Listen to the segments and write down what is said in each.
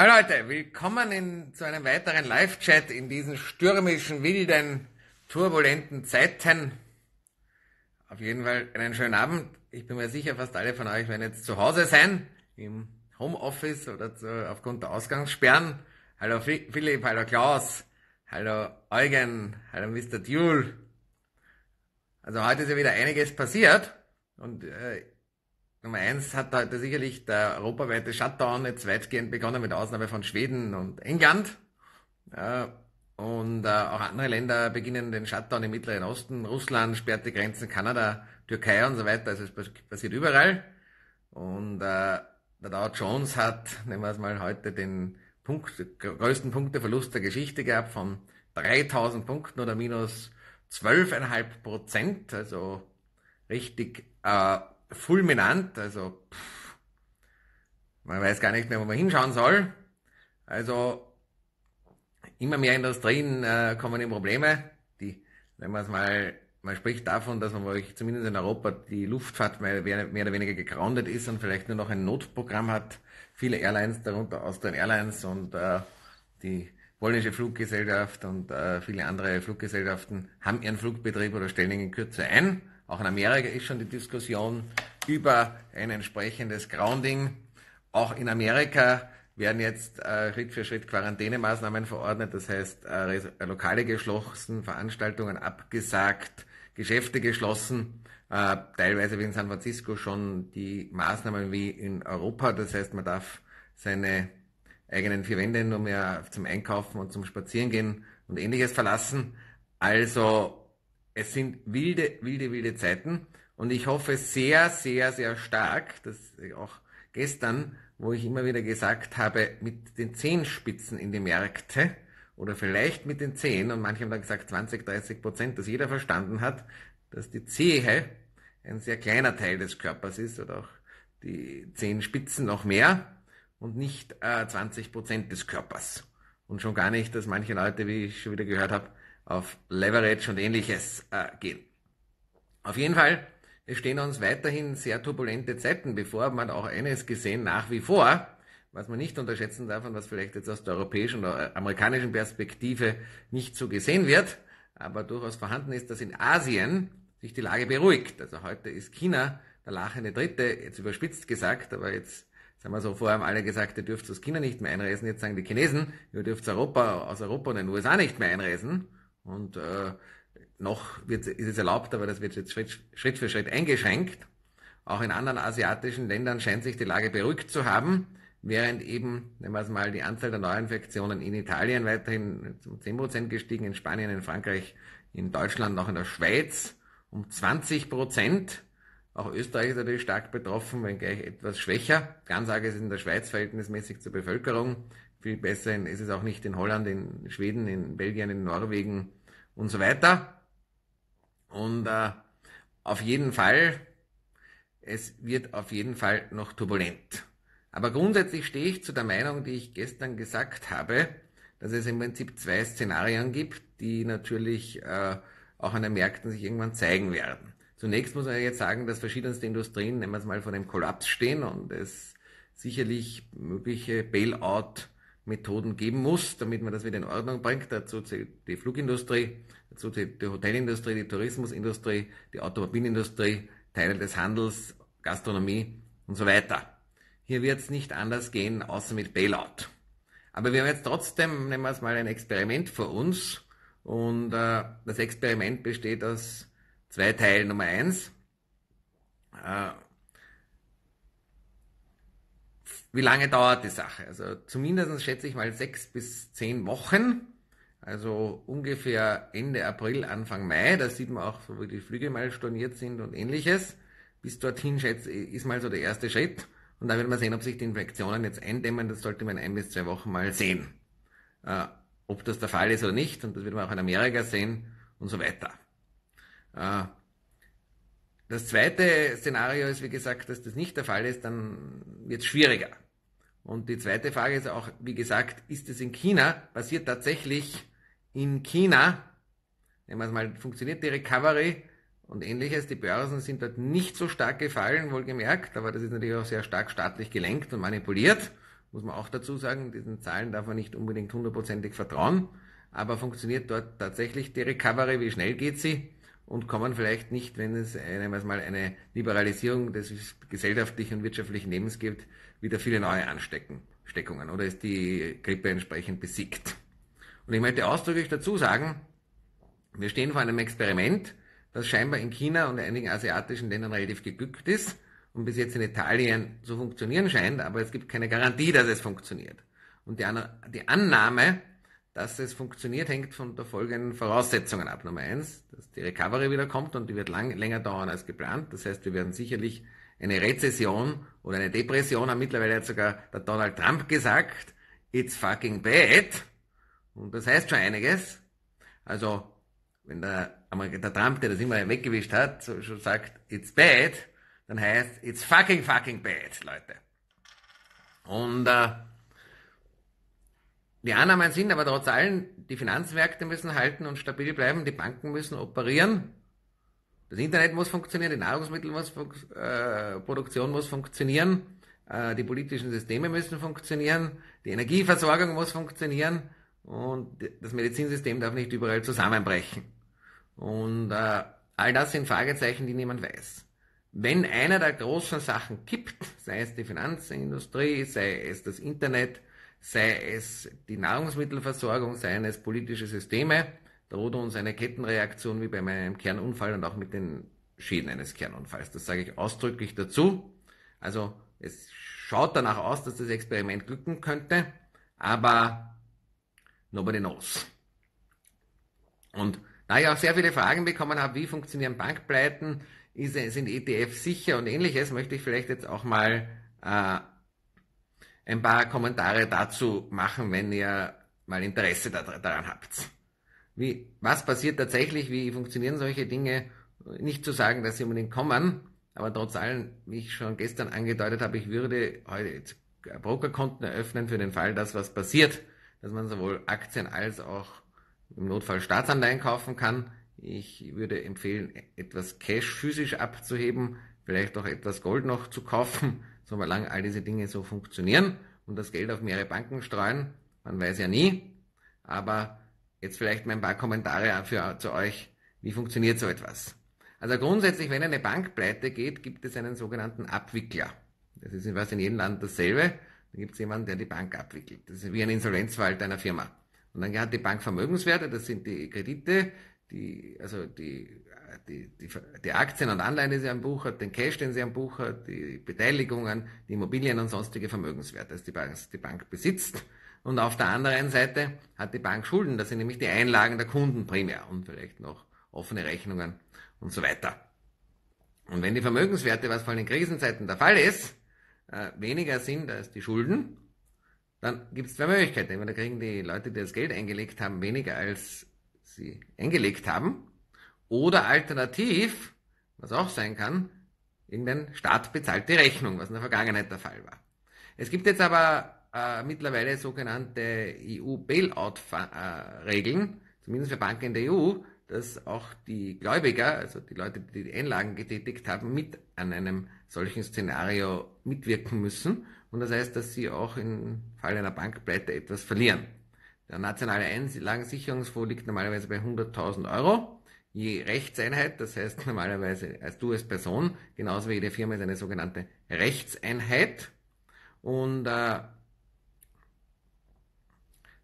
Hallo Leute, willkommen in, zu einem weiteren Live-Chat in diesen stürmischen, wilden, turbulenten Zeiten. Auf jeden Fall einen schönen Abend. Ich bin mir sicher, fast alle von euch werden jetzt zu Hause sein, im Homeoffice oder zu, aufgrund der Ausgangssperren. Hallo Philipp, hallo Klaus, hallo Eugen, hallo Mr. Duel. Also heute ist ja wieder einiges passiert und äh, Nummer eins hat heute sicherlich der europaweite Shutdown jetzt weitgehend begonnen, mit Ausnahme von Schweden und England. Äh, und äh, auch andere Länder beginnen den Shutdown im Mittleren Osten. Russland sperrt die Grenzen, Kanada, Türkei und so weiter. Also es passiert überall. Und äh, der Dow Jones hat, nehmen wir es mal heute, den Punkt, größten Punkteverlust der Geschichte gehabt von 3000 Punkten oder minus 12,5 Prozent. Also richtig äh, fulminant, also pff, man weiß gar nicht mehr, wo man hinschauen soll. Also immer mehr Industrien äh, kommen in Probleme. Die, wenn man es mal, man spricht davon, dass man wirklich zumindest in Europa die Luftfahrt mehr, mehr oder weniger gegroundet ist und vielleicht nur noch ein Notprogramm hat. Viele Airlines, darunter Austrian Airlines und äh, die polnische Fluggesellschaft und äh, viele andere Fluggesellschaften haben ihren Flugbetrieb oder stellen ihn in Kürze ein. Auch in Amerika ist schon die Diskussion über ein entsprechendes Grounding. Auch in Amerika werden jetzt äh, Schritt für Schritt Quarantänemaßnahmen verordnet, das heißt äh, äh, Lokale geschlossen, Veranstaltungen abgesagt, Geschäfte geschlossen, äh, teilweise wie in San Francisco schon die Maßnahmen wie in Europa, das heißt man darf seine eigenen vier Wände nur mehr zum Einkaufen und zum Spazierengehen und ähnliches verlassen. Also es sind wilde, wilde, wilde Zeiten und ich hoffe sehr, sehr, sehr stark, dass auch gestern, wo ich immer wieder gesagt habe, mit den Zehenspitzen in die Märkte oder vielleicht mit den Zehen und manche haben dann gesagt 20, 30 Prozent, dass jeder verstanden hat, dass die Zehe ein sehr kleiner Teil des Körpers ist oder auch die Zehenspitzen noch mehr und nicht äh, 20 Prozent des Körpers. Und schon gar nicht, dass manche Leute, wie ich schon wieder gehört habe, auf Leverage und ähnliches äh, gehen. Auf jeden Fall, es stehen uns weiterhin sehr turbulente Zeiten bevor. Man hat auch eines gesehen, nach wie vor, was man nicht unterschätzen darf und was vielleicht jetzt aus der europäischen oder amerikanischen Perspektive nicht so gesehen wird, aber durchaus vorhanden ist, dass in Asien sich die Lage beruhigt. Also heute ist China der lachende Dritte, jetzt überspitzt gesagt, aber jetzt sagen wir so, vorher haben alle gesagt, ihr dürft aus China nicht mehr einreisen, jetzt sagen die Chinesen, ihr dürft Europa, aus Europa und den USA nicht mehr einreisen. Und äh, noch wird, ist es erlaubt, aber das wird jetzt Schritt, Schritt für Schritt eingeschränkt. Auch in anderen asiatischen Ländern scheint sich die Lage beruhigt zu haben, während eben, nehmen wir es mal, die Anzahl der Neuinfektionen in Italien weiterhin um 10% gestiegen, in Spanien, in Frankreich, in Deutschland, auch in der Schweiz um 20%. Auch Österreich ist natürlich stark betroffen, wenngleich etwas schwächer. Ganz arg ist es in der Schweiz verhältnismäßig zur Bevölkerung. Viel besser ist es auch nicht in Holland, in Schweden, in Belgien, in Norwegen und so weiter. Und äh, auf jeden Fall, es wird auf jeden Fall noch turbulent. Aber grundsätzlich stehe ich zu der Meinung, die ich gestern gesagt habe, dass es im Prinzip zwei Szenarien gibt, die natürlich äh, auch an den Märkten sich irgendwann zeigen werden. Zunächst muss man jetzt sagen, dass verschiedenste Industrien, nehmen wir es mal, vor dem Kollaps stehen und es sicherlich mögliche Bailout Methoden geben muss, damit man das wieder in Ordnung bringt. Dazu zählt die Flugindustrie, dazu zählt die Hotelindustrie, die Tourismusindustrie, die Automobilindustrie, Teile des Handels, Gastronomie und so weiter. Hier wird es nicht anders gehen, außer mit Bailout. Aber wir haben jetzt trotzdem, nehmen wir es mal, ein Experiment vor uns. Und äh, das Experiment besteht aus zwei Teilen. Nummer eins, äh, wie lange dauert die Sache? Also zumindest schätze ich mal sechs bis zehn Wochen. Also ungefähr Ende April, Anfang Mai. Da sieht man auch, so wie die Flüge mal storniert sind und ähnliches. Bis dorthin schätze ist mal so der erste Schritt. Und dann wird man sehen, ob sich die Infektionen jetzt eindämmen. Das sollte man in ein bis zwei Wochen mal sehen. Äh, ob das der Fall ist oder nicht. Und das wird man auch in Amerika sehen und so weiter. Äh, das zweite Szenario ist, wie gesagt, dass das nicht der Fall ist, dann wird es schwieriger. Und die zweite Frage ist auch, wie gesagt, ist es in China, passiert tatsächlich in China, nehmen wir es mal, funktioniert die Recovery und ähnliches, die Börsen sind dort nicht so stark gefallen, wohlgemerkt, aber das ist natürlich auch sehr stark staatlich gelenkt und manipuliert muss man auch dazu sagen. Diesen Zahlen darf man nicht unbedingt hundertprozentig vertrauen. Aber funktioniert dort tatsächlich die Recovery? Wie schnell geht sie? Und kommen vielleicht nicht, wenn es eine, mal eine Liberalisierung des gesellschaftlichen und wirtschaftlichen Lebens gibt, wieder viele neue Ansteckungen? Oder ist die Grippe entsprechend besiegt? Und ich möchte ausdrücklich dazu sagen, wir stehen vor einem Experiment, das scheinbar in China und einigen asiatischen Ländern relativ geglückt ist und bis jetzt in Italien zu funktionieren scheint, aber es gibt keine Garantie, dass es funktioniert. Und die Annahme, dass es funktioniert, hängt von der folgenden Voraussetzungen ab. Nummer eins, dass die Recovery wieder kommt und die wird lang, länger dauern als geplant. Das heißt, wir werden sicherlich eine Rezession oder eine Depression haben. Mittlerweile hat sogar der Donald Trump gesagt, it's fucking bad. Und das heißt schon einiges. Also, wenn der, der Trump, der das immer weggewischt hat, schon sagt, it's bad, dann heißt it's fucking fucking bad, Leute. Und äh, die Annahmen sind aber trotz allem, die Finanzmärkte müssen halten und stabil bleiben, die Banken müssen operieren, das Internet muss funktionieren, die Nahrungsmittelproduktion muss, äh, muss funktionieren, äh, die politischen Systeme müssen funktionieren, die Energieversorgung muss funktionieren und das Medizinsystem darf nicht überall zusammenbrechen. Und äh, all das sind Fragezeichen, die niemand weiß. Wenn einer der großen Sachen kippt, sei es die Finanzindustrie, sei es das Internet, sei es die Nahrungsmittelversorgung, seien es politische Systeme, droht uns eine Kettenreaktion wie bei meinem Kernunfall und auch mit den Schäden eines Kernunfalls. Das sage ich ausdrücklich dazu. Also es schaut danach aus, dass das Experiment glücken könnte, aber nobody knows. Und da ich auch sehr viele Fragen bekommen habe, wie funktionieren Bankpleiten, sind ETFs sicher und ähnliches, möchte ich vielleicht jetzt auch mal äh, ein paar Kommentare dazu machen, wenn ihr mal Interesse daran habt. Wie, was passiert tatsächlich, wie funktionieren solche Dinge? Nicht zu sagen, dass sie unbedingt kommen, aber trotz allem, wie ich schon gestern angedeutet habe, ich würde heute Brokerkonten eröffnen für den Fall, dass was passiert, dass man sowohl Aktien als auch im Notfall Staatsanleihen kaufen kann. Ich würde empfehlen, etwas Cash physisch abzuheben, vielleicht auch etwas Gold noch zu kaufen, solange all diese Dinge so funktionieren und das Geld auf mehrere Banken streuen. Man weiß ja nie. Aber jetzt vielleicht mal ein paar Kommentare für, zu euch. Wie funktioniert so etwas? Also grundsätzlich, wenn eine Bank pleite geht, gibt es einen sogenannten Abwickler. Das ist fast in jedem Land dasselbe. Da gibt es jemanden, der die Bank abwickelt. Das ist wie ein Insolvenzverwalter einer Firma. Und dann hat die Bank Vermögenswerte, das sind die Kredite, die, also die, die, die, die Aktien und Anleihen, die sie am Buch hat, den Cash, den sie am Buch hat, die Beteiligungen, die Immobilien und sonstige Vermögenswerte, das die Bank, die Bank besitzt. Und auf der anderen Seite hat die Bank Schulden, das sind nämlich die Einlagen der Kunden primär und vielleicht noch offene Rechnungen und so weiter. Und wenn die Vermögenswerte, was vor allem in Krisenzeiten der Fall ist, äh, weniger sind als die Schulden, dann gibt es zwei Möglichkeiten. Entweder kriegen die Leute, die das Geld eingelegt haben, weniger als sie eingelegt haben. Oder alternativ, was auch sein kann, irgendein Staat bezahlt die Rechnung, was in der Vergangenheit der Fall war. Es gibt jetzt aber äh, mittlerweile sogenannte EU-Bailout-Regeln, äh, zumindest für Banken in der EU, dass auch die Gläubiger, also die Leute, die die Einlagen getätigt haben, mit an einem solchen Szenario mitwirken müssen. Und das heißt, dass sie auch im Fall einer Bankpleite etwas verlieren. Der nationale Einlagensicherungsfonds liegt normalerweise bei 100.000 Euro. Je Rechtseinheit, das heißt normalerweise als du als Person, genauso wie jede Firma ist eine sogenannte Rechtseinheit. Und äh,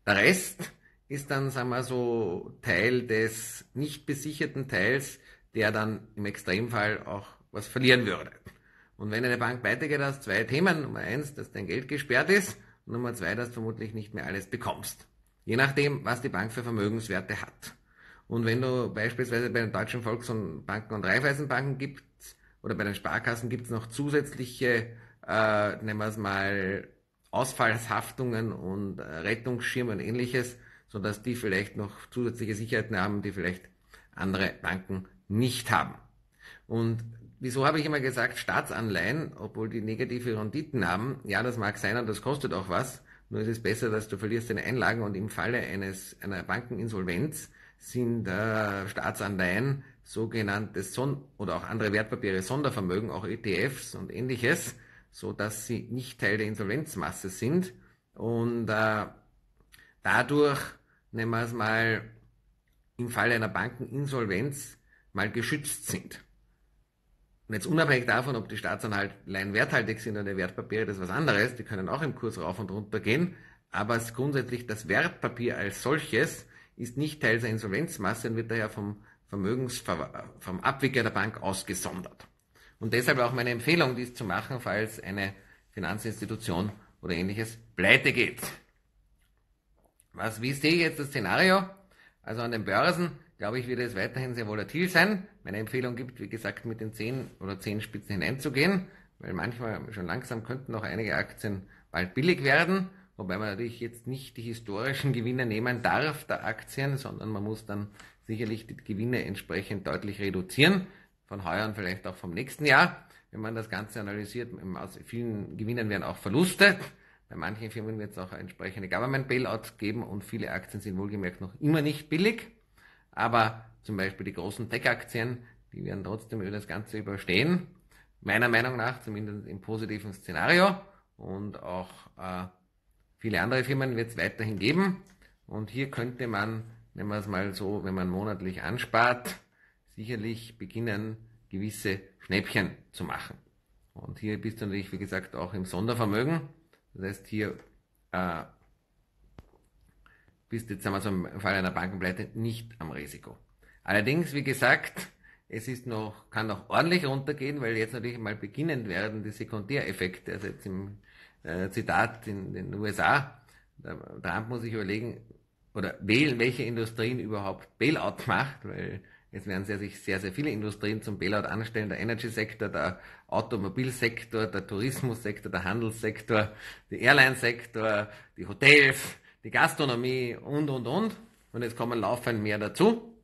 der Rest ist dann, sagen wir so, Teil des nicht besicherten Teils, der dann im Extremfall auch was verlieren würde. Und wenn eine Bank weitergeht, hast zwei Themen. Nummer eins, dass dein Geld gesperrt ist. Und Nummer zwei, dass du vermutlich nicht mehr alles bekommst. Je nachdem, was die Bank für Vermögenswerte hat. Und wenn du beispielsweise bei den deutschen Volks- und Banken und Raiffeisenbanken gibt, oder bei den Sparkassen gibt es noch zusätzliche, äh, nennen wir es mal, Ausfallshaftungen und äh, Rettungsschirme und ähnliches, sodass die vielleicht noch zusätzliche Sicherheiten haben, die vielleicht andere Banken nicht haben. Und wieso habe ich immer gesagt, Staatsanleihen, obwohl die negative Renditen haben, ja, das mag sein und das kostet auch was, nur ist es besser, dass du verlierst deine Einlagen und im Falle eines, einer Bankeninsolvenz sind äh, Staatsanleihen sogenanntes Son oder auch andere Wertpapiere, Sondervermögen, auch ETFs und ähnliches, so dass sie nicht Teil der Insolvenzmasse sind und äh, dadurch, nehmen wir es mal, im Falle einer Bankeninsolvenz mal geschützt sind. Und jetzt unabhängig davon, ob die Staatsanleihen werthaltig sind oder Wertpapiere, das ist was anderes, die können auch im Kurs rauf und runter gehen, aber grundsätzlich das Wertpapier als solches ist nicht Teil der Insolvenzmasse und wird daher vom Vermögens, vom Abwickler der Bank ausgesondert. Und deshalb auch meine Empfehlung, dies zu machen, falls eine Finanzinstitution oder ähnliches pleite geht. Was, wie sehe ich jetzt das Szenario? Also an den Börsen, glaube ich, wird es weiterhin sehr volatil sein. Meine Empfehlung gibt, wie gesagt, mit den 10 oder 10 Spitzen hineinzugehen, weil manchmal schon langsam könnten noch einige Aktien bald billig werden, wobei man natürlich jetzt nicht die historischen Gewinne nehmen darf der Aktien, sondern man muss dann sicherlich die Gewinne entsprechend deutlich reduzieren, von heuer und vielleicht auch vom nächsten Jahr. Wenn man das Ganze analysiert, aus vielen Gewinnen werden auch Verluste. Bei manchen Firmen wird es auch entsprechende Government Bailouts geben und viele Aktien sind wohlgemerkt noch immer nicht billig. Aber zum Beispiel die großen Tech-Aktien, die werden trotzdem über das Ganze überstehen. Meiner Meinung nach, zumindest im positiven Szenario. Und auch äh, viele andere Firmen wird es weiterhin geben. Und hier könnte man nennen wir es mal so, wenn man monatlich anspart, sicherlich beginnen, gewisse Schnäppchen zu machen. Und hier bist du natürlich, wie gesagt, auch im Sondervermögen. Das heißt, hier äh, bist du jetzt einmal so im Fall einer Bankenpleite nicht am Risiko. Allerdings, wie gesagt, es ist noch, kann noch ordentlich runtergehen, weil jetzt natürlich mal beginnend werden die Sekundäreffekte. Also jetzt im äh, Zitat in den USA, Trump muss sich überlegen, oder wählen, welche Industrien überhaupt Bailout macht, weil es werden sehr, sich sehr, sehr viele Industrien zum Bailout anstellen. Der Energy-Sektor, der Automobilsektor, der Tourismussektor, der Handelssektor, der Airline-Sektor, die Hotels, die Gastronomie und, und, und. Und jetzt kommen laufend mehr dazu.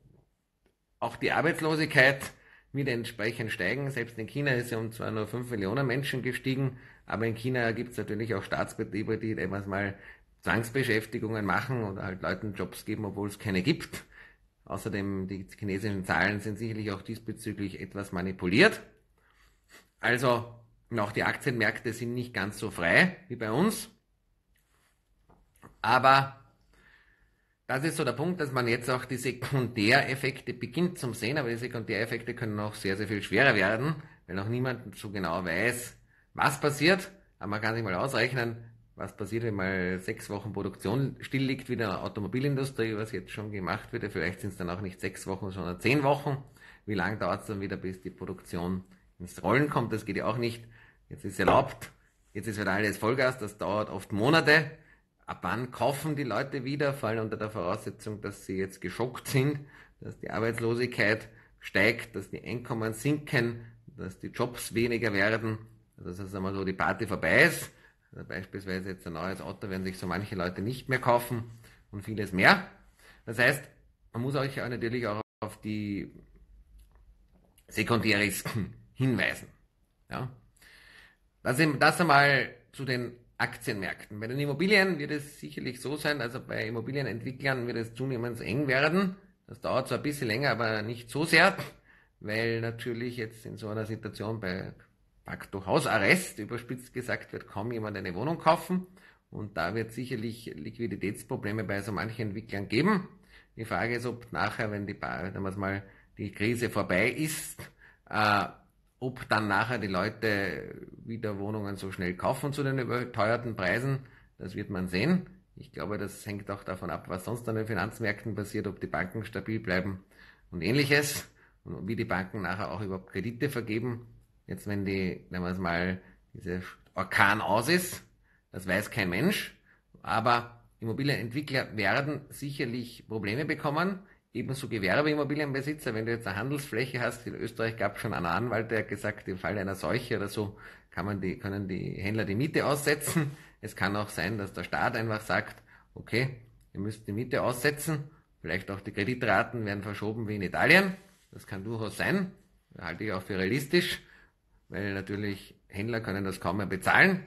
Auch die Arbeitslosigkeit wird entsprechend steigen. Selbst in China ist sie um zwar nur 5 Millionen Menschen gestiegen, aber in China gibt es natürlich auch Staatsbetriebe, die etwas mal Zwangsbeschäftigungen machen oder halt Leuten Jobs geben, obwohl es keine gibt. Außerdem, die chinesischen Zahlen sind sicherlich auch diesbezüglich etwas manipuliert. Also, auch die Aktienmärkte sind nicht ganz so frei wie bei uns. Aber das ist so der Punkt, dass man jetzt auch die Sekundäreffekte beginnt zum sehen, aber die Sekundäreffekte können noch sehr, sehr viel schwerer werden, weil noch niemand so genau weiß, was passiert. Aber man kann sich mal ausrechnen, was passiert, wenn mal sechs Wochen Produktion still liegt wie der Automobilindustrie, was jetzt schon gemacht wird. Vielleicht sind es dann auch nicht sechs Wochen, sondern zehn Wochen. Wie lange dauert es dann wieder, bis die Produktion ins Rollen kommt? Das geht ja auch nicht. Jetzt ist erlaubt, jetzt ist wieder alles Vollgas, das dauert oft Monate. Ab wann kaufen die Leute wieder? Vor allem unter der Voraussetzung, dass sie jetzt geschockt sind, dass die Arbeitslosigkeit steigt, dass die Einkommen sinken, dass die Jobs weniger werden, dass also einmal so die Party vorbei ist also beispielsweise jetzt ein neues Auto werden sich so manche Leute nicht mehr kaufen und vieles mehr. Das heißt, man muss euch natürlich auch auf die Sekundärrisiken hinweisen. Ja? Das, das einmal zu den Aktienmärkten. Bei den Immobilien wird es sicherlich so sein, also bei Immobilienentwicklern wird es zunehmend eng werden. Das dauert zwar ein bisschen länger, aber nicht so sehr, weil natürlich jetzt in so einer Situation bei facto Hausarrest, überspitzt gesagt, wird kaum jemand eine Wohnung kaufen. Und da wird sicherlich Liquiditätsprobleme bei so manchen Entwicklern geben. Die Frage ist, ob nachher, wenn die, wenn mal die Krise vorbei ist, äh, ob dann nachher die Leute wieder Wohnungen so schnell kaufen zu den überteuerten Preisen. Das wird man sehen. Ich glaube, das hängt auch davon ab, was sonst an den Finanzmärkten passiert, ob die Banken stabil bleiben und ähnliches. Und wie die Banken nachher auch überhaupt Kredite vergeben. Jetzt, wenn die, wenn man es mal, dieser Orkan aus ist, das weiß kein Mensch, aber Immobilienentwickler werden sicherlich Probleme bekommen, ebenso Gewerbeimmobilienbesitzer, wenn du jetzt eine Handelsfläche hast, in Österreich gab es schon einen Anwalt, der hat gesagt, im Fall einer Seuche oder so, kann man die, können die Händler die Miete aussetzen. Es kann auch sein, dass der Staat einfach sagt, okay, ihr müsst die Miete aussetzen, vielleicht auch die Kreditraten werden verschoben wie in Italien. Das kann durchaus sein, halte ich auch für realistisch weil natürlich Händler können das kaum mehr bezahlen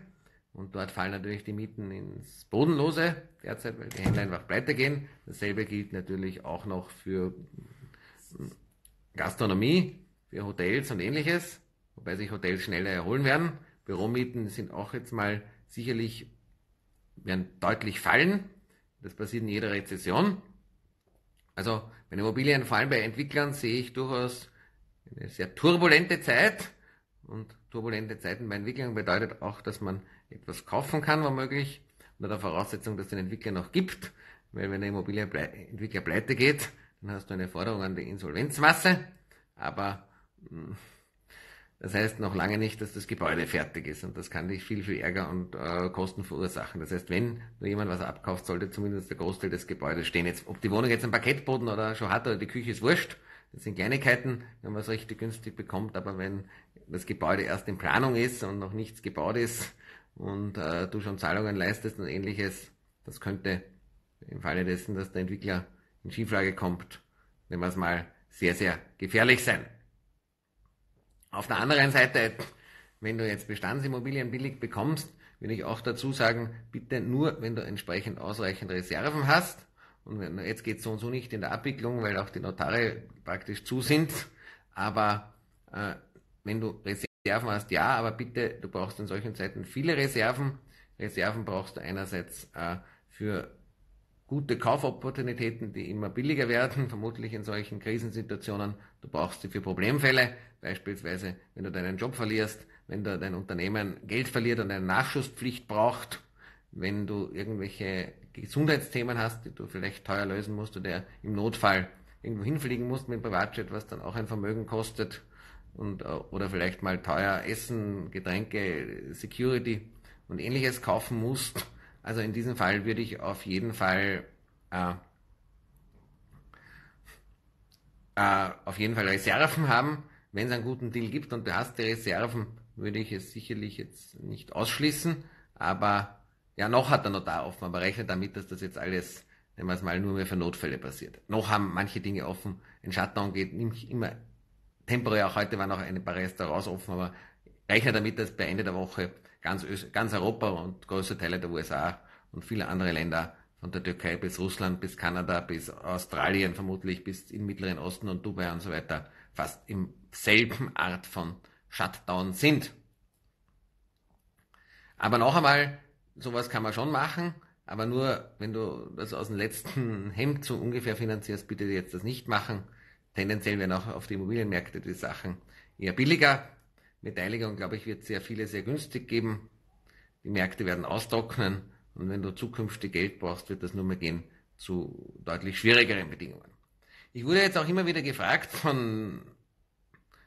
und dort fallen natürlich die Mieten ins Bodenlose derzeit, weil die Händler einfach pleite gehen. Dasselbe gilt natürlich auch noch für Gastronomie, für Hotels und ähnliches, wobei sich Hotels schneller erholen werden. Büromieten sind auch jetzt mal sicherlich, werden deutlich fallen. Das passiert in jeder Rezession. Also bei Immobilien, vor allem bei Entwicklern, sehe ich durchaus eine sehr turbulente Zeit. Und turbulente Zeiten bei Entwicklern bedeutet auch, dass man etwas kaufen kann, womöglich, unter der Voraussetzung, dass es den Entwickler noch gibt. Weil wenn der Immobilienentwickler pleite geht, dann hast du eine Forderung an die Insolvenzmasse. Aber hm, das heißt noch lange nicht, dass das Gebäude fertig ist und das kann dich viel, viel Ärger und äh, Kosten verursachen. Das heißt, wenn nur jemand was abkauft, sollte zumindest der Großteil des Gebäudes stehen. Jetzt, ob die Wohnung jetzt ein Parkettboden oder schon hat oder die Küche ist wurscht. Das sind Kleinigkeiten, wenn man es richtig günstig bekommt, aber wenn das Gebäude erst in Planung ist und noch nichts gebaut ist und äh, du schon Zahlungen leistest und ähnliches, das könnte im Falle dessen, dass der Entwickler in Schieflage kommt, nehmen wir es mal, sehr, sehr gefährlich sein. Auf der anderen Seite, wenn du jetzt Bestandsimmobilien billig bekommst, würde ich auch dazu sagen, bitte nur, wenn du entsprechend ausreichend Reserven hast. Und wenn, jetzt geht es so und so nicht in der Abwicklung, weil auch die Notare praktisch zu sind. Aber äh, wenn du Reserven hast, ja, aber bitte, du brauchst in solchen Zeiten viele Reserven. Reserven brauchst du einerseits äh, für gute Kaufopportunitäten, die immer billiger werden, vermutlich in solchen Krisensituationen. Du brauchst sie für Problemfälle, beispielsweise wenn du deinen Job verlierst, wenn du dein Unternehmen Geld verliert und eine Nachschusspflicht braucht, wenn du irgendwelche Gesundheitsthemen hast, die du vielleicht teuer lösen musst oder im Notfall irgendwo hinfliegen musst mit dem Privatjet, was dann auch ein Vermögen kostet und, äh, oder vielleicht mal teuer Essen, Getränke, Security und ähnliches kaufen musst also in diesem Fall würde ich auf jeden Fall äh, äh, auf jeden Fall Reserven haben. Wenn es einen guten Deal gibt und du hast die Reserven, würde ich es sicherlich jetzt nicht ausschließen. Aber ja, noch hat der Notar offen, aber rechnet damit, dass das jetzt alles, nehmen wir es mal, nur mehr für Notfälle passiert. Noch haben manche Dinge offen. Ein Shutdown geht nicht immer temporär, auch heute waren noch ein paar Restaurants offen, aber rechne damit, dass bei Ende der Woche ganz, ganz Europa und große Teile der USA und viele andere Länder, von der Türkei bis Russland, bis Kanada, bis Australien vermutlich, bis in Mittleren Osten und Dubai und so weiter, fast im selben Art von Shutdown sind. Aber noch einmal, sowas kann man schon machen, aber nur, wenn du das aus dem letzten Hemd so ungefähr finanzierst, bitte jetzt das nicht machen. Tendenziell werden auch auf die Immobilienmärkte die Sachen eher billiger. Beteiligung, glaube ich, wird sehr viele sehr günstig geben. Die Märkte werden austrocknen und wenn du zukünftig Geld brauchst, wird das nur mehr gehen zu deutlich schwierigeren Bedingungen. Ich wurde jetzt auch immer wieder gefragt von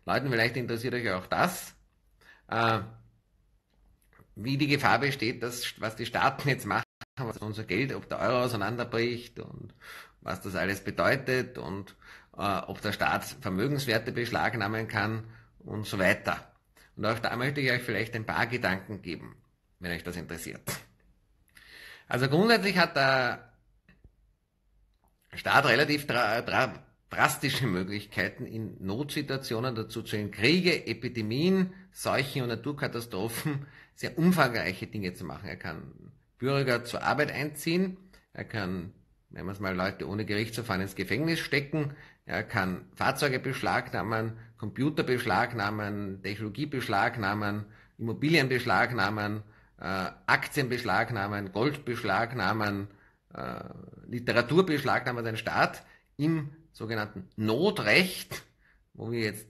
Leuten, vielleicht interessiert euch auch das, äh, wie die Gefahr besteht, dass, was die Staaten jetzt machen, was unser Geld, ob der Euro auseinanderbricht und was das alles bedeutet und ob der Staat Vermögenswerte beschlagnahmen kann und so weiter. Und auch da möchte ich euch vielleicht ein paar Gedanken geben, wenn euch das interessiert. Also grundsätzlich hat der Staat relativ dra dra drastische Möglichkeiten in Notsituationen dazu zu zählen, Kriege, Epidemien, Seuchen und Naturkatastrophen, sehr umfangreiche Dinge zu machen. Er kann Bürger zur Arbeit einziehen, er kann, nennen wir es mal, Leute ohne Gerichtsverfahren ins Gefängnis stecken, er kann Fahrzeuge beschlagnahmen, Computer beschlagnahmen, Technologie beschlagnahmen, Immobilien beschlagnahmen, äh, Aktien beschlagnahmen, Gold beschlagnahmen, äh, Literatur beschlagnahmen, den Staat im sogenannten Notrecht, wo wir jetzt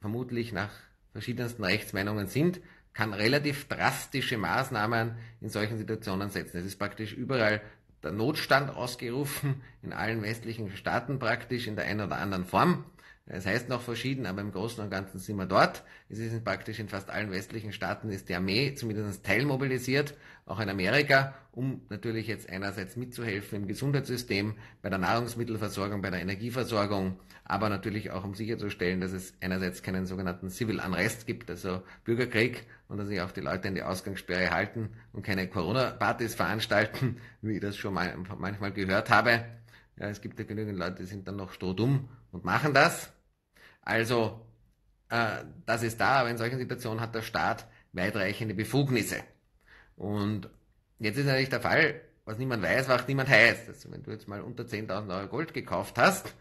vermutlich nach verschiedensten Rechtsmeinungen sind, kann relativ drastische Maßnahmen in solchen Situationen setzen. Es ist praktisch überall der Notstand ausgerufen, in allen westlichen Staaten praktisch in der einen oder anderen Form. Es heißt noch verschieden, aber im Großen und Ganzen sind wir dort. Es ist praktisch in fast allen westlichen Staaten ist die Armee zumindest teilmobilisiert, auch in Amerika, um natürlich jetzt einerseits mitzuhelfen im Gesundheitssystem, bei der Nahrungsmittelversorgung, bei der Energieversorgung, aber natürlich auch um sicherzustellen, dass es einerseits keinen sogenannten Civil Unrest gibt, also Bürgerkrieg, und dass sich auch die Leute in die Ausgangssperre halten und keine Corona-Partys veranstalten, wie ich das schon mal, manchmal gehört habe. Ja, es gibt ja genügend Leute, die sind dann noch strohdumm und machen das. Also, äh, das ist da, aber in solchen Situationen hat der Staat weitreichende Befugnisse. Und jetzt ist natürlich der Fall, was niemand weiß, was niemand heißt. Also wenn du jetzt mal unter 10.000 Euro Gold gekauft hast,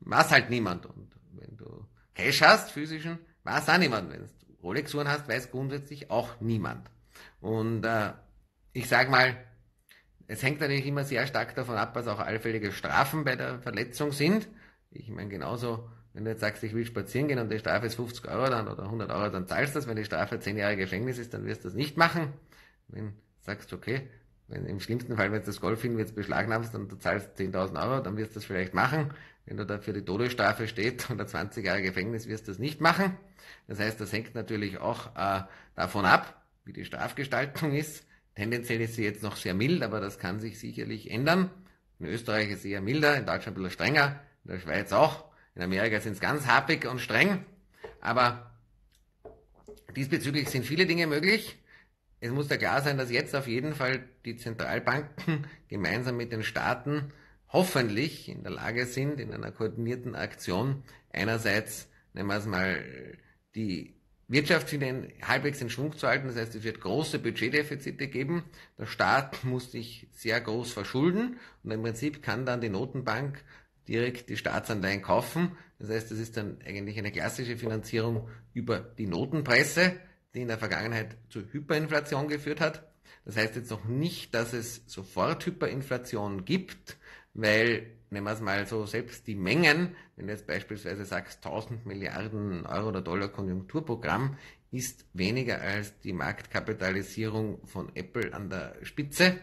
weiß halt niemand. Und wenn du Cash hast, physischen, weiß auch niemand. Wenn du Rolex-Uhren hast, weiß grundsätzlich auch niemand. Und äh, ich sage mal, es hängt natürlich immer sehr stark davon ab, was auch allfällige Strafen bei der Verletzung sind. Ich meine, genauso, wenn du jetzt sagst, ich will spazieren gehen und die Strafe ist 50 Euro dann oder 100 Euro, dann zahlst du das. Wenn die Strafe 10 Jahre Gefängnis ist, dann wirst du das nicht machen. Wenn du sagst, okay, wenn im schlimmsten Fall, wenn du das Golf jetzt beschlagnahmst und du zahlst 10.000 Euro, dann wirst du das vielleicht machen. Wenn du da für die Todesstrafe steht oder 20 Jahre Gefängnis, wirst du das nicht machen. Das heißt, das hängt natürlich auch äh, davon ab, wie die Strafgestaltung ist. Tendenziell ist sie jetzt noch sehr mild, aber das kann sich sicherlich ändern. In Österreich ist sie eher milder, in Deutschland ein bisschen strenger, in der Schweiz auch. In Amerika sind es ganz happig und streng. Aber diesbezüglich sind viele Dinge möglich. Es muss ja klar sein, dass jetzt auf jeden Fall die Zentralbanken gemeinsam mit den Staaten hoffentlich in der Lage sind, in einer koordinierten Aktion einerseits, nehmen wir es mal, die Wirtschaft wieder halbwegs in Schwung zu halten. Das heißt, es wird große Budgetdefizite geben. Der Staat muss sich sehr groß verschulden und im Prinzip kann dann die Notenbank direkt die Staatsanleihen kaufen. Das heißt, das ist dann eigentlich eine klassische Finanzierung über die Notenpresse, die in der Vergangenheit zur Hyperinflation geführt hat. Das heißt jetzt noch nicht, dass es sofort Hyperinflation gibt, weil, nehmen wir es mal so, selbst die Mengen, wenn du jetzt beispielsweise sagst 1000 Milliarden Euro oder Dollar Konjunkturprogramm, ist weniger als die Marktkapitalisierung von Apple an der Spitze.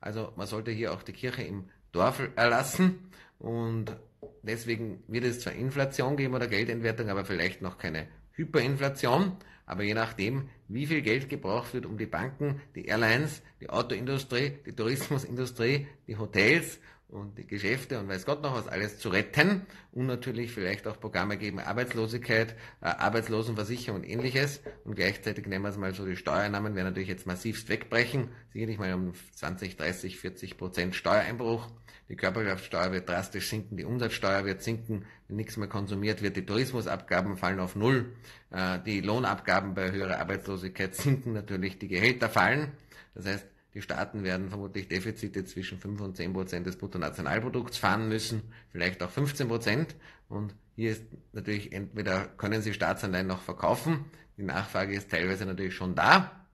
Also man sollte hier auch die Kirche im Dorf erlassen und deswegen wird es zwar Inflation geben oder Geldentwertung, aber vielleicht noch keine Hyperinflation. Aber je nachdem, wie viel Geld gebraucht wird, um die Banken, die Airlines, die Autoindustrie, die Tourismusindustrie, die Hotels und die Geschäfte und weiß Gott noch was alles zu retten und natürlich vielleicht auch Programme geben, Arbeitslosigkeit, äh, Arbeitslosenversicherung und ähnliches. Und gleichzeitig nehmen wir es mal so, die Steuernahmen werden natürlich jetzt massivst wegbrechen, sicherlich mal um 20, 30, 40 Prozent Steuereinbruch, die Körperkraftsteuer wird drastisch sinken, die Umsatzsteuer wird sinken, wenn nichts mehr konsumiert wird, die Tourismusabgaben fallen auf Null, äh, die Lohnabgaben bei höherer Arbeitslosigkeit sinken natürlich, die Gehälter fallen, das heißt, die Staaten werden vermutlich Defizite zwischen 5 und 10 Prozent des Bruttonationalprodukts fahren müssen, vielleicht auch 15 Prozent. Und hier ist natürlich entweder können sie Staatsanleihen noch verkaufen, die Nachfrage ist teilweise natürlich schon da,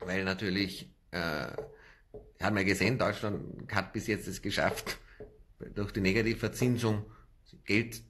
weil natürlich, äh, haben wir gesehen, Deutschland hat bis jetzt es geschafft, durch die Negativverzinsung Geld,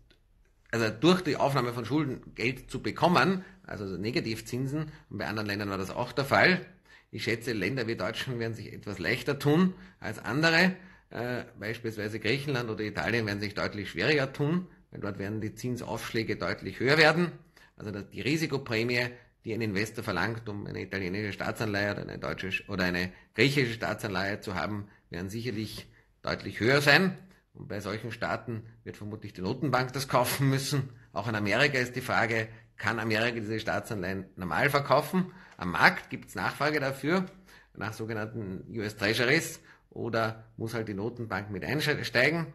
also durch die Aufnahme von Schulden Geld zu bekommen, also Negativzinsen, und bei anderen Ländern war das auch der Fall. Ich schätze, Länder wie Deutschland werden sich etwas leichter tun als andere. Äh, beispielsweise Griechenland oder Italien werden sich deutlich schwieriger tun, weil dort werden die Zinsaufschläge deutlich höher werden. Also die Risikoprämie, die ein Investor verlangt, um eine italienische Staatsanleihe oder eine deutsche oder eine griechische Staatsanleihe zu haben, werden sicherlich deutlich höher sein. Und bei solchen Staaten wird vermutlich die Notenbank das kaufen müssen. Auch in Amerika ist die Frage, kann Amerika diese Staatsanleihen normal verkaufen? Am Markt gibt es Nachfrage dafür, nach sogenannten US Treasuries, oder muss halt die Notenbank mit einsteigen?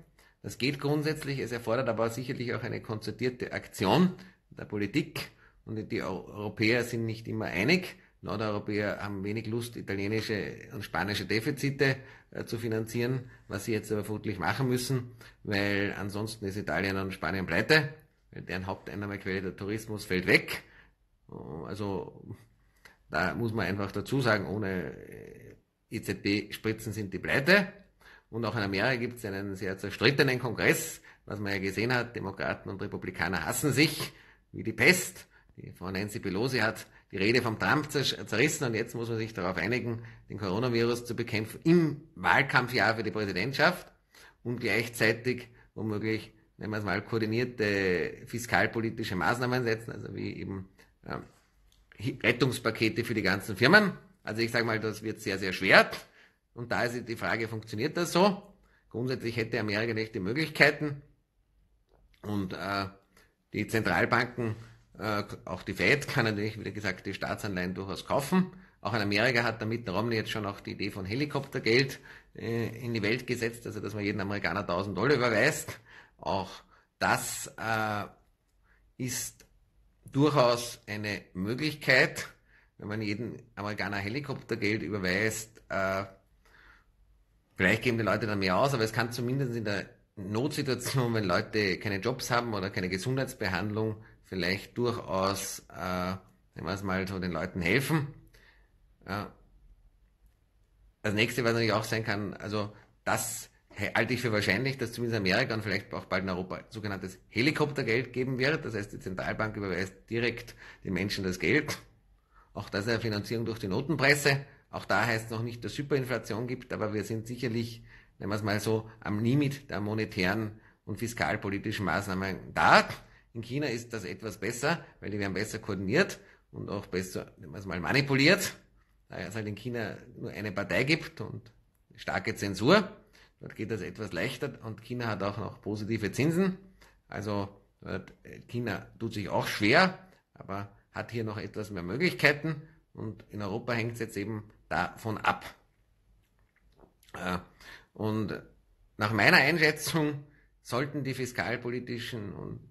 Das geht grundsätzlich, es erfordert aber sicherlich auch eine konzertierte Aktion der Politik und die Europäer sind nicht immer einig. Nordeuropäer haben wenig Lust, italienische und spanische Defizite äh, zu finanzieren, was sie jetzt aber vermutlich machen müssen, weil ansonsten ist Italien und Spanien pleite, weil deren Haupteinnahmequelle der Tourismus fällt weg. Also da muss man einfach dazu sagen, ohne äh, EZB-Spritzen sind die pleite. Und auch in Amerika gibt es einen sehr zerstrittenen Kongress, was man ja gesehen hat. Demokraten und Republikaner hassen sich wie die Pest. Die Frau Nancy Pelosi hat die Rede vom Trump zerrissen und jetzt muss man sich darauf einigen, den Coronavirus zu bekämpfen im Wahlkampfjahr für die Präsidentschaft und gleichzeitig womöglich, nennen wir es mal, koordinierte fiskalpolitische Maßnahmen setzen, also wie eben ja, Rettungspakete für die ganzen Firmen. Also ich sage mal, das wird sehr, sehr schwer. Und da ist die Frage, funktioniert das so? Grundsätzlich hätte Amerika nicht die Möglichkeiten. Und äh, die Zentralbanken, äh, auch die Fed, kann natürlich, wie gesagt, die Staatsanleihen durchaus kaufen. Auch in Amerika hat damit Romney jetzt schon auch die Idee von Helikoptergeld äh, in die Welt gesetzt, also dass man jeden Amerikaner 1000 Dollar überweist. Auch das äh, ist durchaus eine Möglichkeit, wenn man jeden Amerikaner Helikoptergeld überweist. Äh, vielleicht geben die Leute dann mehr aus, aber es kann zumindest in der Notsituation, wenn Leute keine Jobs haben oder keine Gesundheitsbehandlung vielleicht durchaus, äh, wenn wir es mal so den Leuten helfen. Ja. Das nächste, was natürlich auch sein kann, also das halte ich für wahrscheinlich, dass zumindest Amerika und vielleicht auch bald in Europa sogenanntes Helikoptergeld geben wird. Das heißt, die Zentralbank überweist direkt den Menschen das Geld. Auch das ist eine Finanzierung durch die Notenpresse. Auch da heißt es noch nicht, dass es Hyperinflation gibt, aber wir sind sicherlich, nennen wir es mal so, am Limit der monetären und fiskalpolitischen Maßnahmen da. In China ist das etwas besser, weil die werden besser koordiniert und auch besser, es mal, manipuliert, da es halt in China nur eine Partei gibt und starke Zensur. Dort geht das etwas leichter und China hat auch noch positive Zinsen. Also China tut sich auch schwer, aber hat hier noch etwas mehr Möglichkeiten und in Europa hängt es jetzt eben davon ab. Äh, und nach meiner Einschätzung sollten die fiskalpolitischen und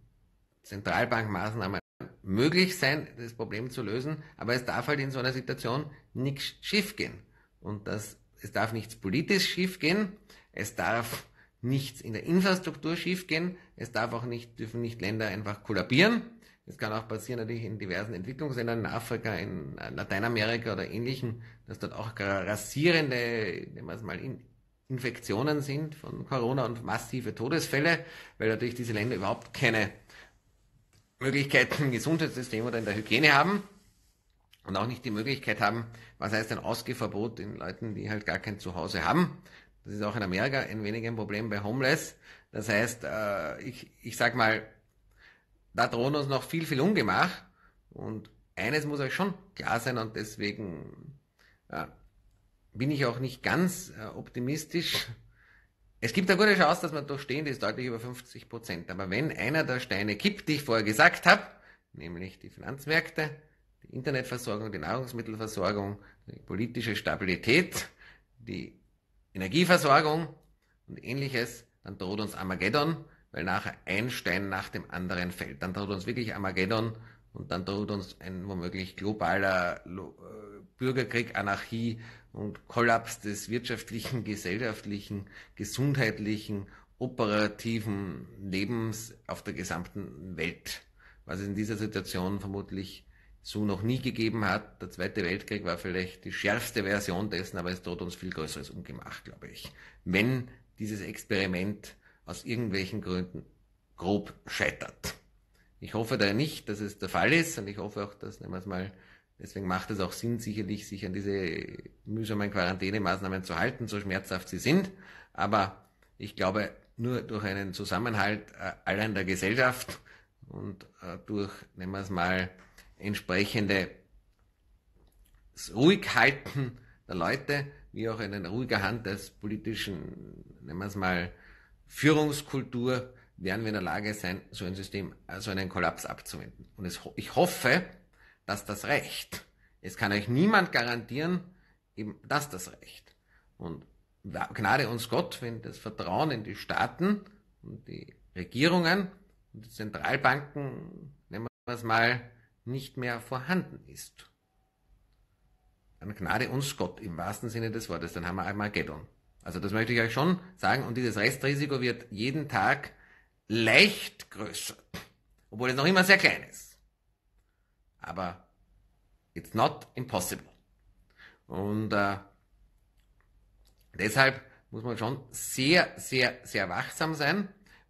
Zentralbankmaßnahmen möglich sein, das Problem zu lösen, aber es darf halt in so einer Situation nichts schiefgehen. Und das, es darf nichts politisch schiefgehen, es darf nichts in der Infrastruktur schiefgehen, es darf auch nicht, dürfen nicht Länder einfach kollabieren. Es kann auch passieren natürlich in diversen Entwicklungsländern, in Afrika, in Lateinamerika oder ähnlichen, dass dort auch rasierende, nehmen wir es mal, Infektionen sind von Corona und massive Todesfälle, weil natürlich diese Länder überhaupt keine Möglichkeiten im Gesundheitssystem oder in der Hygiene haben und auch nicht die Möglichkeit haben, was heißt ein Ausgehverbot in Leuten, die halt gar kein Zuhause haben. Das ist auch in Amerika ein wenig ein Problem bei Homeless. Das heißt, äh, ich, ich sag mal, da drohen uns noch viel, viel Ungemach. Und eines muss euch schon klar sein und deswegen äh, bin ich auch nicht ganz äh, optimistisch. Es gibt eine gute Chance, dass man die ist deutlich über 50 Prozent. Aber wenn einer der Steine kippt, die ich vorher gesagt habe, nämlich die Finanzmärkte, die Internetversorgung, die Nahrungsmittelversorgung, die politische Stabilität, die Energieversorgung und ähnliches, dann droht uns Armageddon, weil nachher ein Stein nach dem anderen fällt. Dann droht uns wirklich Armageddon und dann droht uns ein womöglich globaler äh, Bürgerkrieg, Anarchie und Kollaps des wirtschaftlichen, gesellschaftlichen, gesundheitlichen, operativen Lebens auf der gesamten Welt. Was es in dieser Situation vermutlich so noch nie gegeben hat. Der Zweite Weltkrieg war vielleicht die schärfste Version dessen, aber es droht uns viel Größeres umgemacht, glaube ich. Wenn dieses Experiment aus irgendwelchen Gründen grob scheitert. Ich hoffe da nicht, dass es der Fall ist und ich hoffe auch, dass, nehmen wir es mal, deswegen macht es auch Sinn, sicherlich sich an diese mühsamen Quarantänemaßnahmen zu halten, so schmerzhaft sie sind. Aber ich glaube, nur durch einen Zusammenhalt äh, aller in der Gesellschaft und äh, durch, nehmen wir es mal, entsprechende Ruhighalten der Leute, wie auch eine ruhige Hand des politischen, nennen wir es mal, Führungskultur, werden wir in der Lage sein, so ein System, so einen Kollaps abzuwenden. Und es, ich hoffe, dass das reicht. Es kann euch niemand garantieren, eben, dass das reicht. Und Gnade uns Gott, wenn das Vertrauen in die Staaten und die Regierungen und die Zentralbanken, nennen wir es mal, nicht mehr vorhanden ist. Dann Gnade uns Gott im wahrsten Sinne des Wortes, dann haben wir Armageddon. Also das möchte ich euch schon sagen und dieses Restrisiko wird jeden Tag leicht größer, obwohl es noch immer sehr klein ist. Aber it's not impossible. Und äh, deshalb muss man schon sehr, sehr, sehr wachsam sein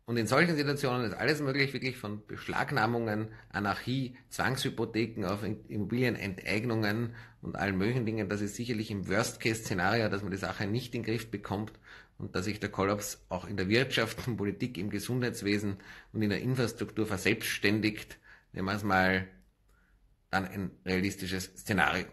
und in solchen Situationen ist alles möglich, wirklich von Beschlagnahmungen, Anarchie, Zwangshypotheken auf Immobilienenteignungen und allen möglichen Dingen. Das ist sicherlich im Worst-Case-Szenario, dass man die Sache nicht in den Griff bekommt und dass sich der Kollaps auch in der Wirtschaft, in Politik, im Gesundheitswesen und in der Infrastruktur verselbstständigt. Nehmen wir es mal dann ein realistisches Szenario.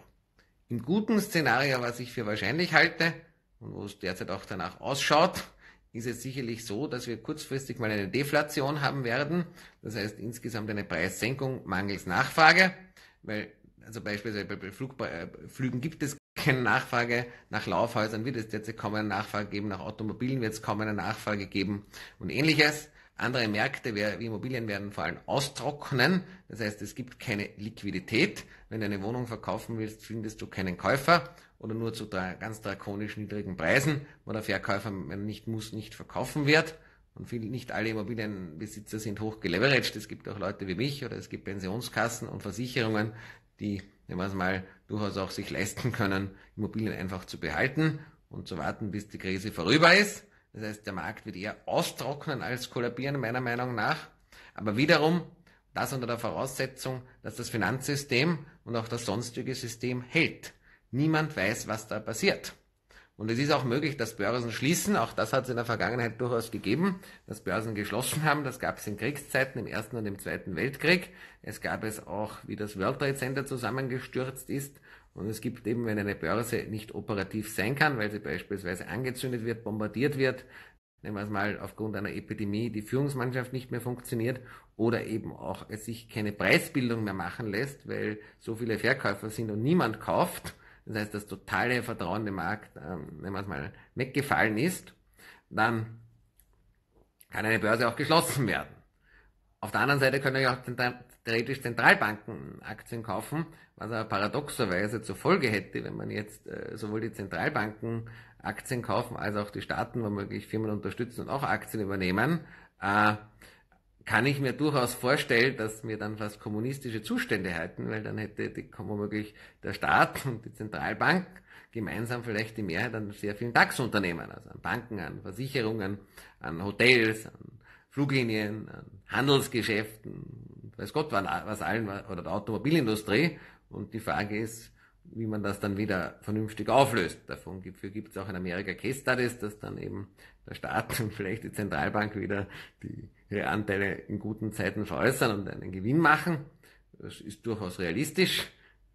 Im guten Szenario, was ich für wahrscheinlich halte und wo es derzeit auch danach ausschaut, ist es sicherlich so, dass wir kurzfristig mal eine Deflation haben werden. Das heißt insgesamt eine Preissenkung mangels Nachfrage, weil also beispielsweise bei Flug, äh, Flügen gibt es keine Nachfrage, nach Laufhäusern wird es derzeit kaum eine Nachfrage geben, nach Automobilen wird es kaum eine Nachfrage geben und ähnliches. Andere Märkte wie Immobilien werden vor allem austrocknen. Das heißt, es gibt keine Liquidität. Wenn du eine Wohnung verkaufen willst, findest du keinen Käufer oder nur zu ganz drakonisch niedrigen Preisen, wo der Verkäufer, wenn nicht muss, nicht verkaufen wird. Und viel, nicht alle Immobilienbesitzer sind hoch geleveraged. Es gibt auch Leute wie mich oder es gibt Pensionskassen und Versicherungen, die, wenn man es mal durchaus auch sich leisten können, Immobilien einfach zu behalten und zu warten, bis die Krise vorüber ist. Das heißt, der Markt wird eher austrocknen als kollabieren, meiner Meinung nach. Aber wiederum, das unter der Voraussetzung, dass das Finanzsystem und auch das sonstige System hält. Niemand weiß, was da passiert. Und es ist auch möglich, dass Börsen schließen. Auch das hat es in der Vergangenheit durchaus gegeben, dass Börsen geschlossen haben. Das gab es in Kriegszeiten, im Ersten und im Zweiten Weltkrieg. Es gab es auch, wie das World Trade Center zusammengestürzt ist. Und es gibt eben, wenn eine Börse nicht operativ sein kann, weil sie beispielsweise angezündet wird, bombardiert wird, nehmen wir es mal aufgrund einer Epidemie, die Führungsmannschaft nicht mehr funktioniert oder eben auch es sich keine Preisbildung mehr machen lässt, weil so viele Verkäufer sind und niemand kauft, das heißt, das totale Vertrauen im Markt, ähm, wenn man es mal weggefallen ist, dann kann eine Börse auch geschlossen werden. Auf der anderen Seite können ja auch theoretisch Zentralbanken Aktien kaufen, was aber paradoxerweise zur Folge hätte, wenn man jetzt äh, sowohl die Zentralbanken Aktien kaufen, als auch die Staaten womöglich Firmen unterstützen und auch Aktien übernehmen, äh, kann ich mir durchaus vorstellen, dass wir dann fast kommunistische Zustände hätten, weil dann hätte die, womöglich der Staat und die Zentralbank gemeinsam vielleicht die Mehrheit an sehr vielen DAX-Unternehmen, also an Banken, an Versicherungen, an Hotels, an Fluglinien, an Handelsgeschäften, weiß Gott was allen, oder der Automobilindustrie. Und die Frage ist, wie man das dann wieder vernünftig auflöst. Davon gibt es auch in Amerika Case Studies, dass dann eben der Staat und vielleicht die Zentralbank wieder die, ihre Anteile in guten Zeiten veräußern und einen Gewinn machen. Das ist durchaus realistisch.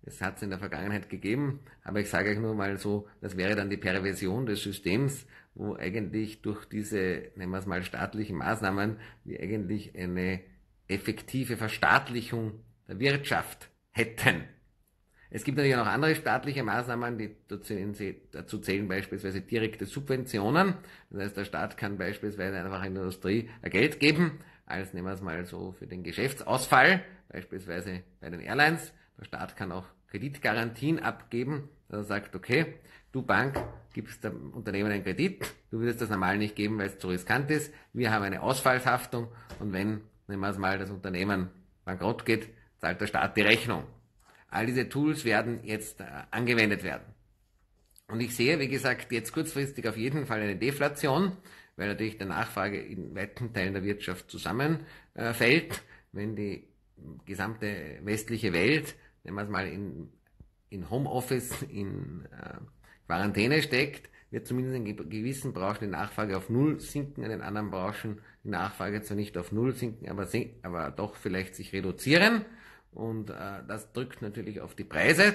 Es hat es in der Vergangenheit gegeben, aber ich sage euch nur mal so, das wäre dann die Perversion des Systems, wo eigentlich durch diese, nennen wir es mal, staatlichen Maßnahmen, wir eigentlich eine effektive Verstaatlichung der Wirtschaft hätten. Es gibt natürlich auch andere staatliche Maßnahmen, die dazu zählen beispielsweise direkte Subventionen. Das heißt, der Staat kann beispielsweise einfach in der Industrie Geld geben, als nehmen wir es mal so für den Geschäftsausfall, beispielsweise bei den Airlines. Der Staat kann auch Kreditgarantien abgeben, dass er sagt, okay, du Bank gibst dem Unternehmen einen Kredit, du würdest das normal nicht geben, weil es zu riskant ist. Wir haben eine Ausfallshaftung und wenn, nehmen wir es mal, das Unternehmen bankrott geht, zahlt der Staat die Rechnung. All diese Tools werden jetzt äh, angewendet werden. Und ich sehe, wie gesagt, jetzt kurzfristig auf jeden Fall eine Deflation, weil natürlich der Nachfrage in weiten Teilen der Wirtschaft zusammenfällt, äh, wenn die gesamte westliche Welt, wenn man es mal in, in Homeoffice, in äh, Quarantäne steckt, wird zumindest in gewissen Branchen die Nachfrage auf Null sinken, in den anderen Branchen die Nachfrage zwar nicht auf Null sinken, aber, aber doch vielleicht sich reduzieren. Und äh, das drückt natürlich auf die Preise.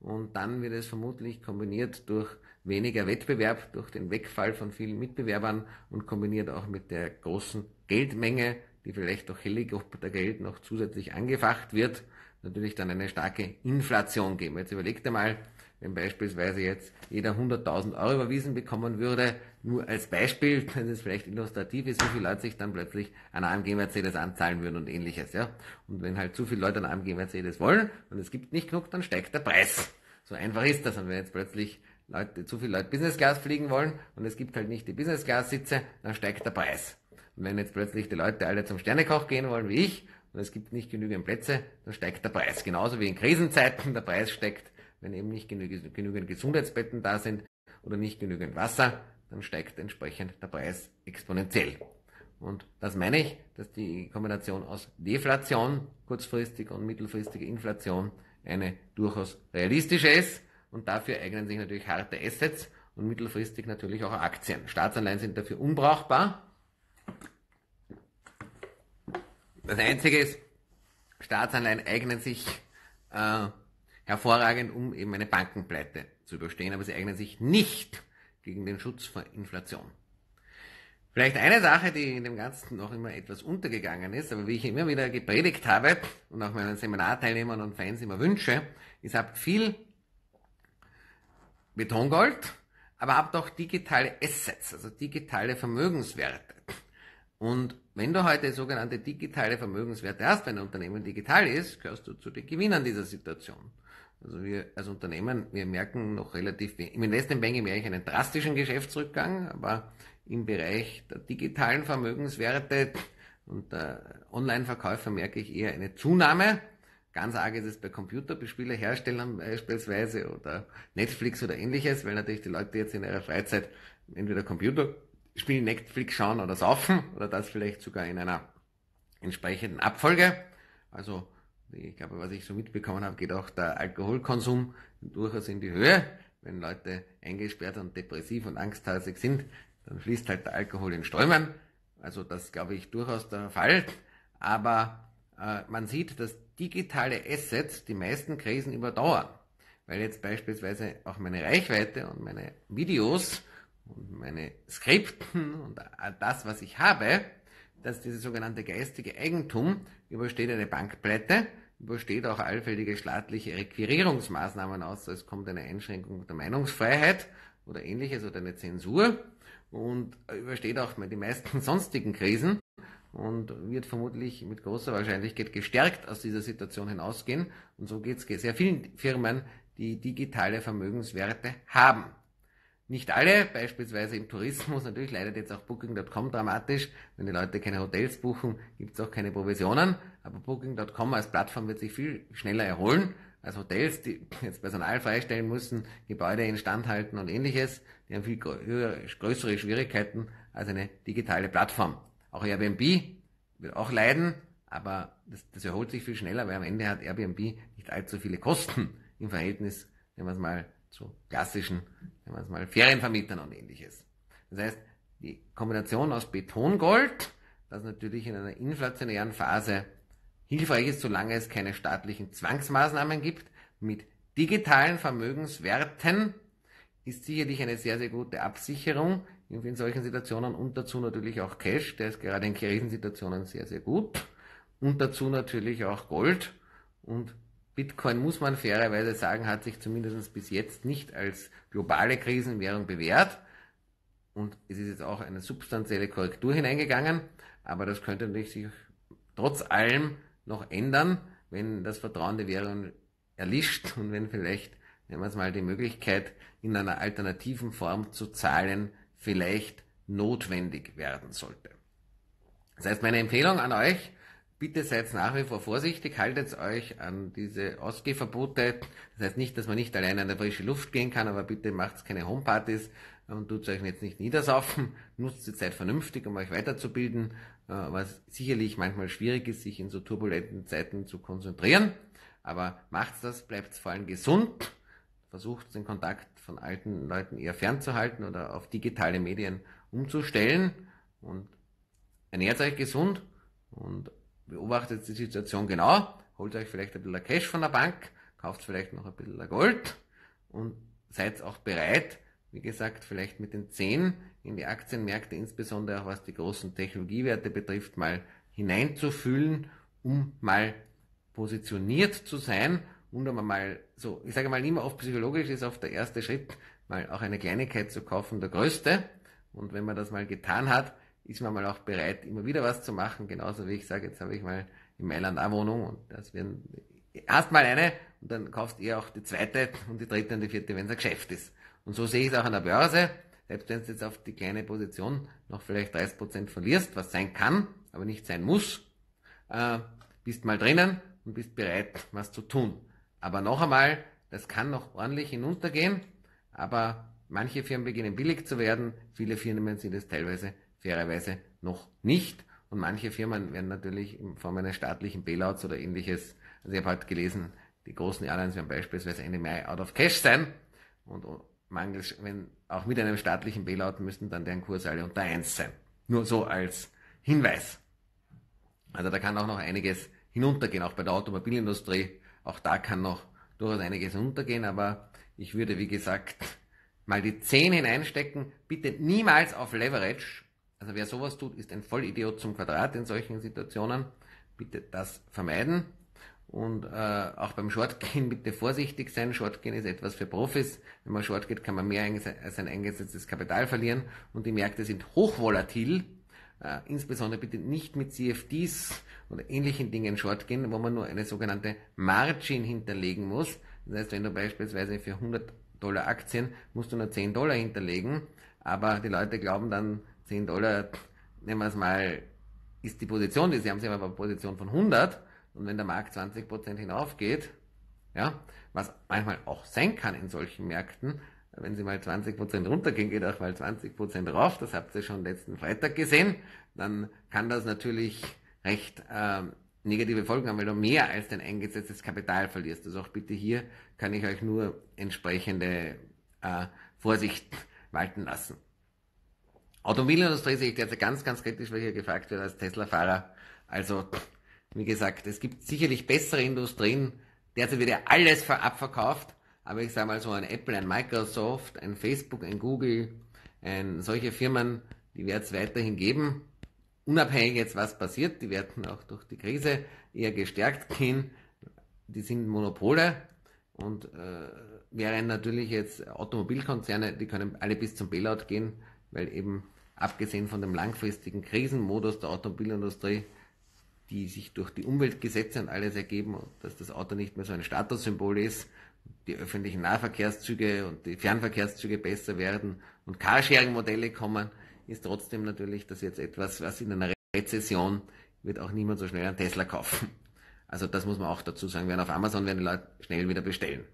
Und dann wird es vermutlich kombiniert durch weniger Wettbewerb, durch den Wegfall von vielen Mitbewerbern und kombiniert auch mit der großen Geldmenge, die vielleicht durch Helikoptergeld noch zusätzlich angefacht wird, natürlich dann eine starke Inflation geben. Jetzt überlegt einmal, wenn beispielsweise jetzt jeder 100.000 Euro überwiesen bekommen würde, nur als Beispiel, wenn es vielleicht illustrativ ist, wie viele Leute sich dann plötzlich an AMG Mercedes anzahlen würden und ähnliches, ja. Und wenn halt zu viele Leute an AMG Mercedes wollen und es gibt nicht genug, dann steigt der Preis. So einfach ist das. Und wenn jetzt plötzlich Leute, zu viele Leute Business Class fliegen wollen und es gibt halt nicht die Business Class Sitze, dann steigt der Preis. Und wenn jetzt plötzlich die Leute alle zum Sternekoch gehen wollen wie ich und es gibt nicht genügend Plätze, dann steigt der Preis. Genauso wie in Krisenzeiten der Preis steigt wenn eben nicht genügend Gesundheitsbetten da sind oder nicht genügend Wasser, dann steigt entsprechend der Preis exponentiell. Und das meine ich, dass die Kombination aus Deflation kurzfristig und mittelfristige Inflation eine durchaus realistische ist. Und dafür eignen sich natürlich harte Assets und mittelfristig natürlich auch Aktien. Staatsanleihen sind dafür unbrauchbar. Das Einzige ist, Staatsanleihen eignen sich äh, hervorragend, um eben eine Bankenpleite zu überstehen, aber sie eignen sich nicht gegen den Schutz vor Inflation. Vielleicht eine Sache, die in dem Ganzen noch immer etwas untergegangen ist, aber wie ich immer wieder gepredigt habe und auch meinen Seminarteilnehmern und Fans immer wünsche, ist, habt viel Betongold, aber habt auch digitale Assets, also digitale Vermögenswerte. Und wenn du heute sogenannte digitale Vermögenswerte hast, wenn ein Unternehmen digital ist, gehörst du zu den Gewinnern dieser Situation. Also wir als Unternehmen, wir merken noch relativ wenig. Im Investmentbanking merke ich einen drastischen Geschäftsrückgang, aber im Bereich der digitalen Vermögenswerte und der Online-Verkäufer merke ich eher eine Zunahme. Ganz arg ist es bei Computerspieleherstellern beispielsweise oder Netflix oder ähnliches, weil natürlich die Leute jetzt in ihrer Freizeit entweder Computerspiele Netflix schauen oder saufen oder das vielleicht sogar in einer entsprechenden Abfolge. Also ich glaube, was ich so mitbekommen habe, geht auch der Alkoholkonsum durchaus in die Höhe. Wenn Leute eingesperrt und depressiv und angsthasig sind, dann fließt halt der Alkohol in Strömen. Also das glaube ich durchaus der Fall. Aber äh, man sieht, dass digitale Assets die meisten Krisen überdauern. Weil jetzt beispielsweise auch meine Reichweite und meine Videos und meine Skripten und das, was ich habe, dass dieses sogenannte geistige Eigentum übersteht eine Bankpleite, übersteht auch allfällige staatliche Requirierungsmaßnahmen aus, es kommt eine Einschränkung der Meinungsfreiheit oder ähnliches oder eine Zensur und übersteht auch die meisten sonstigen Krisen und wird vermutlich mit großer Wahrscheinlichkeit gestärkt aus dieser Situation hinausgehen. Und so geht es sehr vielen Firmen, die digitale Vermögenswerte haben. Nicht alle, beispielsweise im Tourismus, natürlich leidet jetzt auch Booking.com dramatisch. Wenn die Leute keine Hotels buchen, gibt es auch keine Provisionen. Aber Booking.com als Plattform wird sich viel schneller erholen als Hotels, die jetzt Personal freistellen müssen, Gebäude instand halten und ähnliches. Die haben viel größere Schwierigkeiten als eine digitale Plattform. Auch Airbnb wird auch leiden, aber das, das erholt sich viel schneller, weil am Ende hat Airbnb nicht allzu viele Kosten im Verhältnis, wenn man es mal zu klassischen, wenn man es mal Ferienvermietern und ähnliches. Das heißt, die Kombination aus Betongold, das natürlich in einer inflationären Phase hilfreich ist, solange es keine staatlichen Zwangsmaßnahmen gibt, mit digitalen Vermögenswerten ist sicherlich eine sehr, sehr gute Absicherung in solchen Situationen und dazu natürlich auch Cash, der ist gerade in Krisensituationen sehr, sehr gut. Und dazu natürlich auch Gold. Und Bitcoin, muss man fairerweise sagen, hat sich zumindest bis jetzt nicht als globale Krisenwährung bewährt. Und es ist jetzt auch eine substanzielle Korrektur hineingegangen. Aber das könnte natürlich sich trotz allem noch ändern, wenn das Vertrauen der Währung erlischt und wenn vielleicht, nehmen wir es mal, die Möglichkeit, in einer alternativen Form zu zahlen, vielleicht notwendig werden sollte. Das heißt, meine Empfehlung an euch, bitte seid nach wie vor vorsichtig, haltet euch an diese Ausgehverbote. Das heißt nicht, dass man nicht alleine an der frische Luft gehen kann, aber bitte macht keine Homepartys und tut euch jetzt nicht niedersaufen. Nutzt die Zeit vernünftig, um euch weiterzubilden, äh, was sicherlich manchmal schwierig ist, sich in so turbulenten Zeiten zu konzentrieren. Aber macht das, bleibt vor allem gesund versucht, den Kontakt von alten Leuten eher fernzuhalten oder auf digitale Medien umzustellen und ernährt euch gesund und beobachtet die Situation genau, holt euch vielleicht ein bisschen Cash von der Bank, kauft vielleicht noch ein bisschen Gold und seid auch bereit, wie gesagt, vielleicht mit den Zehen in die Aktienmärkte, insbesondere auch was die großen Technologiewerte betrifft, mal hineinzufühlen, um mal positioniert zu sein und um mal so, ich sage mal immer oft psychologisch ist oft der erste Schritt, mal auch eine Kleinigkeit zu kaufen, der größte. Und wenn man das mal getan hat, ist man mal auch bereit, immer wieder was zu machen. Genauso wie ich sage, jetzt habe ich mal in Mailand eine Wohnung und das werden, erst mal eine und dann kaufst ihr auch die zweite und die dritte und die vierte, wenn es ein Geschäft ist. Und so sehe ich es auch an der Börse. Selbst wenn du jetzt auf die kleine Position noch vielleicht 30% verlierst, was sein kann, aber nicht sein muss, äh, bist mal drinnen und bist bereit, was zu tun. Aber noch einmal, das kann noch ordentlich hinuntergehen, aber manche Firmen beginnen billig zu werden, viele Firmen sind es teilweise fairerweise noch nicht und manche Firmen werden natürlich in Form eines staatlichen Bailouts oder ähnliches, also ich habe halt gelesen, die großen Airlines werden beispielsweise Ende Mai out of cash sein und mangels, wenn auch mit einem staatlichen Bailout müssten dann deren Kurs alle unter 1 sein. Nur so als Hinweis. Also da kann auch noch einiges hinuntergehen, auch bei der Automobilindustrie auch da kann noch durchaus einiges untergehen, aber ich würde, wie gesagt, mal die 10 hineinstecken. Bitte niemals auf Leverage. Also wer sowas tut, ist ein Vollidiot zum Quadrat in solchen Situationen. Bitte das vermeiden. Und äh, auch beim Shortgehen bitte vorsichtig sein. Shortgehen ist etwas für Profis. Wenn man Short geht, kann man mehr als sein eingesetztes Kapital verlieren. Und die Märkte sind hochvolatil. Äh, insbesondere bitte nicht mit CFDs oder ähnlichen Dingen short gehen, wo man nur eine sogenannte Margin hinterlegen muss. Das heißt, wenn du beispielsweise für 100 Dollar Aktien musst du nur 10 Dollar hinterlegen, aber die Leute glauben dann 10 Dollar, nehmen wir es mal, ist die Position, die sie haben, sie haben aber eine Position von 100 und wenn der Markt 20% hinaufgeht, ja, was manchmal auch sein kann in solchen Märkten, wenn sie mal 20% runtergehen, geht auch mal 20% rauf, das habt ihr schon letzten Freitag gesehen, dann kann das natürlich recht äh, negative Folgen haben, weil du mehr als dein eingesetztes Kapital verlierst. Also auch bitte hier kann ich euch nur entsprechende äh, Vorsicht walten lassen. Automobilindustrie sehe ich derzeit ganz, ganz kritisch, weil hier gefragt wird als Tesla-Fahrer. Also, wie gesagt, es gibt sicherlich bessere Industrien. Derzeit wird ja alles abverkauft. Aber ich sage mal so, ein Apple, ein Microsoft, ein Facebook, ein Google, ein, solche Firmen, die wird es weiterhin geben. Unabhängig jetzt, was passiert, die werden auch durch die Krise eher gestärkt gehen. Die sind Monopole und äh, wären natürlich jetzt Automobilkonzerne, die können alle bis zum Bailout gehen, weil eben abgesehen von dem langfristigen Krisenmodus der Automobilindustrie, die sich durch die Umweltgesetze und alles ergeben, dass das Auto nicht mehr so ein Statussymbol ist, die öffentlichen Nahverkehrszüge und die Fernverkehrszüge besser werden und Carsharing-Modelle kommen, ist trotzdem natürlich das jetzt etwas, was in einer Rezession wird auch niemand so schnell einen Tesla kaufen. Also das muss man auch dazu sagen. Werden auf Amazon werden die Leute schnell wieder bestellen.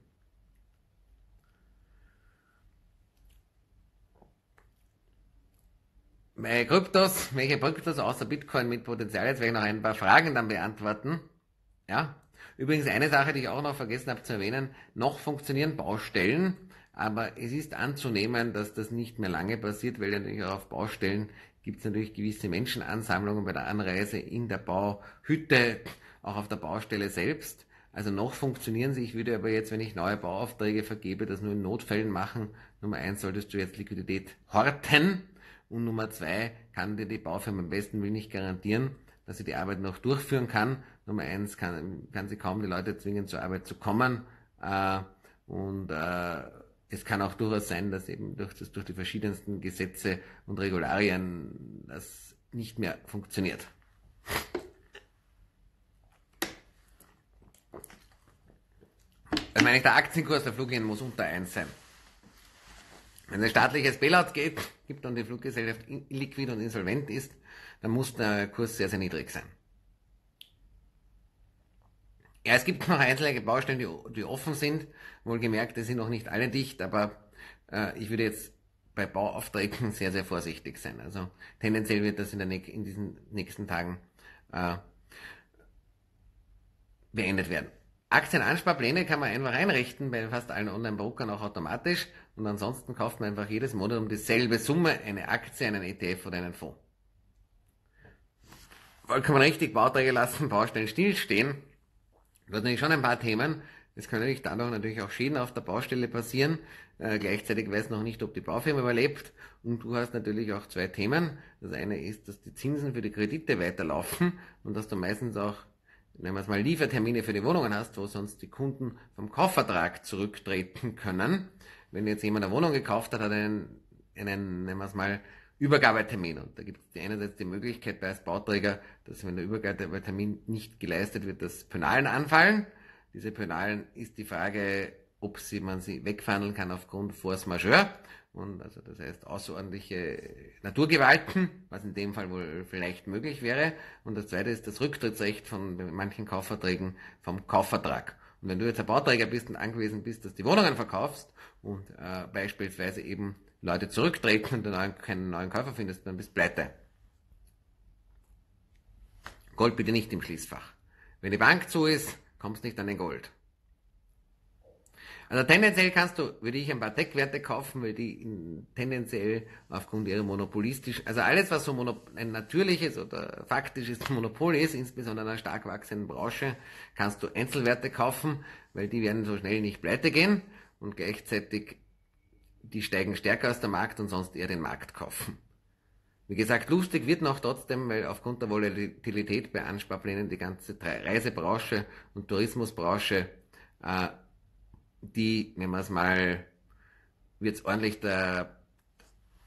Bei Kryptos, welche Kryptos außer Bitcoin mit Potenzial? Jetzt werde ich noch ein paar Fragen dann beantworten. Ja. Übrigens eine Sache, die ich auch noch vergessen habe zu erwähnen, noch funktionieren Baustellen, aber es ist anzunehmen, dass das nicht mehr lange passiert, weil natürlich auch auf Baustellen gibt es natürlich gewisse Menschenansammlungen bei der Anreise in der Bauhütte, auch auf der Baustelle selbst. Also noch funktionieren sie. Ich würde aber jetzt, wenn ich neue Bauaufträge vergebe, das nur in Notfällen machen. Nummer eins solltest du jetzt Liquidität horten. Und Nummer zwei kann dir die Baufirma am besten will nicht garantieren, dass sie die Arbeit noch durchführen kann. Nummer eins kann, kann sie kaum die Leute zwingen, zur Arbeit zu kommen. Äh, und äh, es kann auch durchaus sein, dass eben durch, das, durch die verschiedensten Gesetze und Regularien das nicht mehr funktioniert. Ich meine, der Aktienkurs der Fluglinien muss unter 1 sein. Wenn ein staatliches Bailout geht, gibt und die Fluggesellschaft illiquid und insolvent ist, dann muss der Kurs sehr, sehr niedrig sein. Ja, es gibt noch einzelne Baustellen, die, die offen sind. Wohlgemerkt, die sind noch nicht alle dicht, aber äh, ich würde jetzt bei Bauaufträgen sehr, sehr vorsichtig sein. Also tendenziell wird das in, der, in diesen nächsten Tagen äh, beendet werden. Aktienansparpläne kann man einfach einrichten bei fast allen Online-Brokern auch automatisch und ansonsten kauft man einfach jedes Monat um dieselbe Summe eine Aktie, einen ETF oder einen Fonds. Vollkommen richtig, Bauträger lassen Baustellen stillstehen. Du hast natürlich schon ein paar Themen. Es können natürlich dadurch natürlich auch Schäden auf der Baustelle passieren. Äh, gleichzeitig weiß noch nicht, ob die Baufirma überlebt. Und du hast natürlich auch zwei Themen. Das eine ist, dass die Zinsen für die Kredite weiterlaufen und dass du meistens auch nehmen wir es mal, Liefertermine für die Wohnungen hast, wo sonst die Kunden vom Kaufvertrag zurücktreten können. Wenn jetzt jemand eine Wohnung gekauft hat, hat er einen, einen nehmen wir es mal, Übergabetermin. Und da gibt es einerseits die Möglichkeit bei als Bauträger, dass wenn der Übergabetermin nicht geleistet wird, dass Penalen anfallen. Diese Penalen ist die Frage, ob sie, man sie wegverhandeln kann aufgrund Force Majeure. Und also das heißt außerordentliche Naturgewalten, was in dem Fall wohl vielleicht möglich wäre. Und das zweite ist das Rücktrittsrecht von manchen Kaufverträgen vom Kaufvertrag. Und wenn du jetzt ein Bauträger bist und angewiesen bist, dass du die Wohnungen verkaufst und äh, beispielsweise eben Leute zurücktreten und neuen, keinen neuen Käufer findest, dann bist du pleite. Gold bitte nicht im Schließfach. Wenn die Bank zu ist, kommst nicht an den Gold. Also tendenziell kannst du, würde ich ein paar Tech-Werte kaufen, weil die in, tendenziell aufgrund ihrer monopolistisch, also alles, was so monop ein natürliches oder faktisches Monopol ist, insbesondere in einer stark wachsenden Branche, kannst du Einzelwerte kaufen, weil die werden so schnell nicht pleite gehen und gleichzeitig die steigen stärker aus der Markt und sonst eher den Markt kaufen. Wie gesagt, lustig wird noch trotzdem, weil aufgrund der Volatilität bei Ansparplänen die ganze Reisebranche und Tourismusbranche äh, die, nehmen wir es mal, wird es ordentlich der,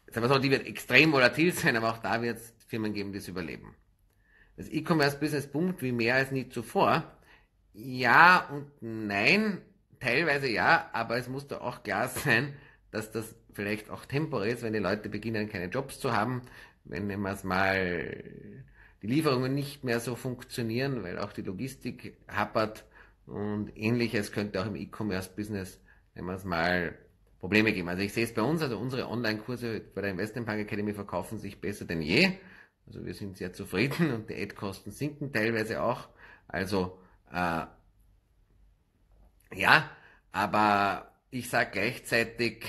sagen wir so, die wird extrem volatil sein, aber auch da wird es Firmen geben, die es überleben. Das E-Commerce-Business boomt wie mehr als nie zuvor. Ja und nein, teilweise ja, aber es muss da auch klar sein, dass das vielleicht auch temporär ist, wenn die Leute beginnen, keine Jobs zu haben, wenn es mal die Lieferungen nicht mehr so funktionieren, weil auch die Logistik happert und ähnliches könnte auch im E-Commerce-Business, wenn mal Probleme geben. Also ich sehe es bei uns, also unsere Online-Kurse bei der Investment Bank Academy verkaufen sich besser denn je. Also wir sind sehr zufrieden und die Ad-Kosten sinken teilweise auch. Also äh, ja, aber ich sage gleichzeitig,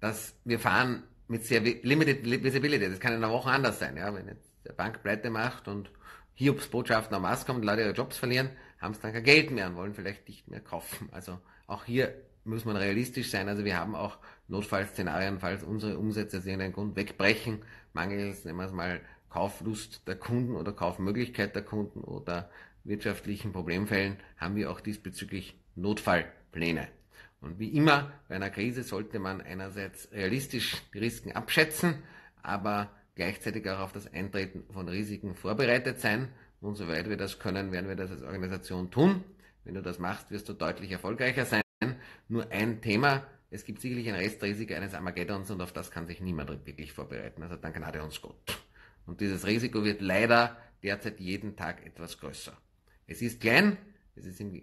dass wir fahren mit sehr limited visibility. Das kann in einer Woche anders sein. Ja, wenn jetzt der Bank pleite macht und Hiobs Botschaften am Mars kommen Leute ihre Jobs verlieren, haben es dann kein Geld mehr und wollen vielleicht nicht mehr kaufen. Also auch hier muss man realistisch sein. Also wir haben auch Notfallszenarien, falls unsere Umsätze aus irgendeinem Grund wegbrechen, mangels, nehmen wir es mal, Kauflust der Kunden oder Kaufmöglichkeit der Kunden oder wirtschaftlichen Problemfällen, haben wir auch diesbezüglich Notfallpläne. Und wie immer bei einer Krise sollte man einerseits realistisch die Risiken abschätzen, aber gleichzeitig auch auf das Eintreten von Risiken vorbereitet sein. Und soweit wir das können, werden wir das als Organisation tun. Wenn du das machst, wirst du deutlich erfolgreicher sein. Nur ein Thema, es gibt sicherlich ein Restrisiko eines Armageddons und auf das kann sich niemand wirklich vorbereiten. Also dann gnade uns Gott. Und dieses Risiko wird leider derzeit jeden Tag etwas größer. Es ist klein, es ist im,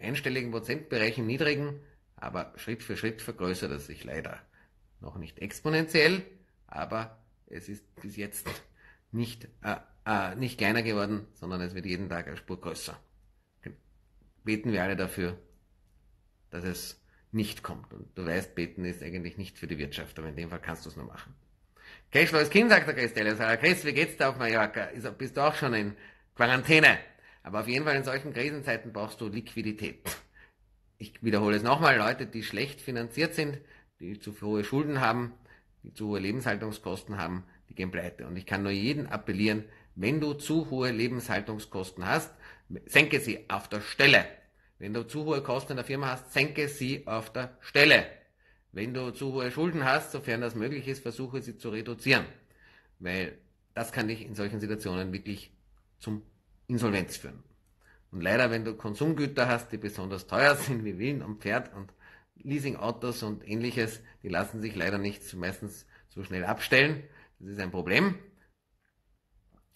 einstelligen Prozentbereich, im niedrigen, aber Schritt für Schritt vergrößert es sich leider. Noch nicht exponentiell, aber es ist bis jetzt nicht, äh, äh, nicht kleiner geworden, sondern es wird jeden Tag eine Spur größer. Beten wir alle dafür, dass es nicht kommt. Und du weißt, beten ist eigentlich nicht für die Wirtschaft, aber in dem Fall kannst du es nur machen. Cashflow ist Kind, sagt der Chris Delle. Chris, wie geht's da auf Mallorca? bist du auch schon in Quarantäne? Aber auf jeden Fall in solchen Krisenzeiten brauchst du Liquidität. Ich wiederhole es nochmal, Leute, die schlecht finanziert sind, die zu hohe Schulden haben, die zu hohe Lebenshaltungskosten haben, die gehen pleite. Und ich kann nur jeden appellieren, wenn du zu hohe Lebenshaltungskosten hast, senke sie auf der Stelle. Wenn du zu hohe Kosten in der Firma hast, senke sie auf der Stelle. Wenn du zu hohe Schulden hast, sofern das möglich ist, versuche sie zu reduzieren. Weil das kann dich in solchen Situationen wirklich zum Insolvenz führen. Und leider, wenn du Konsumgüter hast, die besonders teuer sind, wie Willen und Pferd und Leasingautos und ähnliches, die lassen sich leider nicht meistens so schnell abstellen. Das ist ein Problem.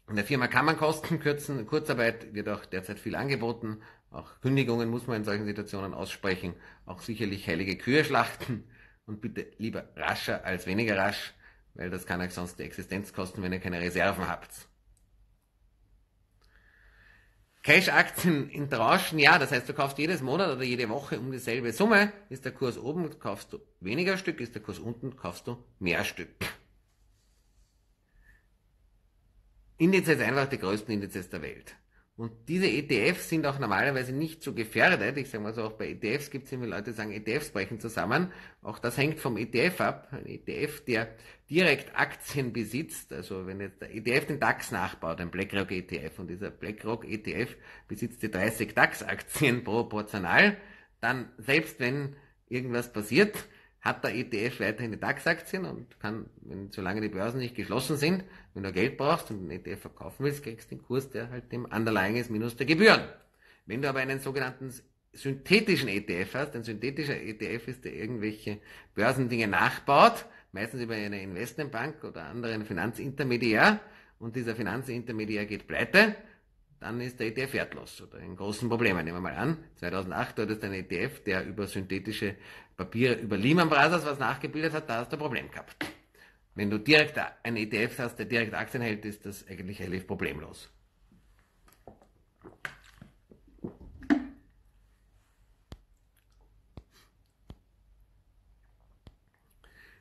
In der Firma kann man Kosten kürzen. Kurzarbeit wird auch derzeit viel angeboten. Auch Kündigungen muss man in solchen Situationen aussprechen. Auch sicherlich heilige Kühe schlachten. Und bitte lieber rascher als weniger rasch, weil das kann euch sonst die Existenz kosten, wenn ihr keine Reserven habt. Cash-Aktien in Tranchen, ja, das heißt, du kaufst jedes Monat oder jede Woche um dieselbe Summe. Ist der Kurs oben, kaufst du weniger Stück, ist der Kurs unten, kaufst du mehr Stück. Indizes einfach die größten Indizes der Welt. Und diese ETFs sind auch normalerweise nicht so gefährdet. Ich sage mal so, auch bei ETFs gibt es immer Leute, die sagen, ETFs brechen zusammen. Auch das hängt vom ETF ab. Ein ETF, der direkt Aktien besitzt, also wenn jetzt der ETF den DAX nachbaut, ein BlackRock ETF, und dieser BlackRock ETF besitzt die 30 DAX-Aktien proportional, dann selbst wenn irgendwas passiert, hat der ETF weiterhin die DAX-Aktien und kann, wenn, solange die Börsen nicht geschlossen sind, wenn du Geld brauchst und den ETF verkaufen willst, kriegst du den Kurs, der halt dem Underlying ist, minus der Gebühren. Wenn du aber einen sogenannten synthetischen ETF hast, ein synthetischer ETF ist, der irgendwelche Börsendinge nachbaut, meistens über eine Investmentbank oder anderen Finanzintermediär, und dieser Finanzintermediär geht pleite, dann ist der ETF wertlos oder in großen Problemen. Nehmen wir mal an, 2008 dort ist ein ETF, der über synthetische Papiere, über Lehman Brothers was nachgebildet hat, da hast du ein Problem gehabt. Wenn du direkt einen ETF hast, der direkt Aktien hält, ist das eigentlich relativ problemlos.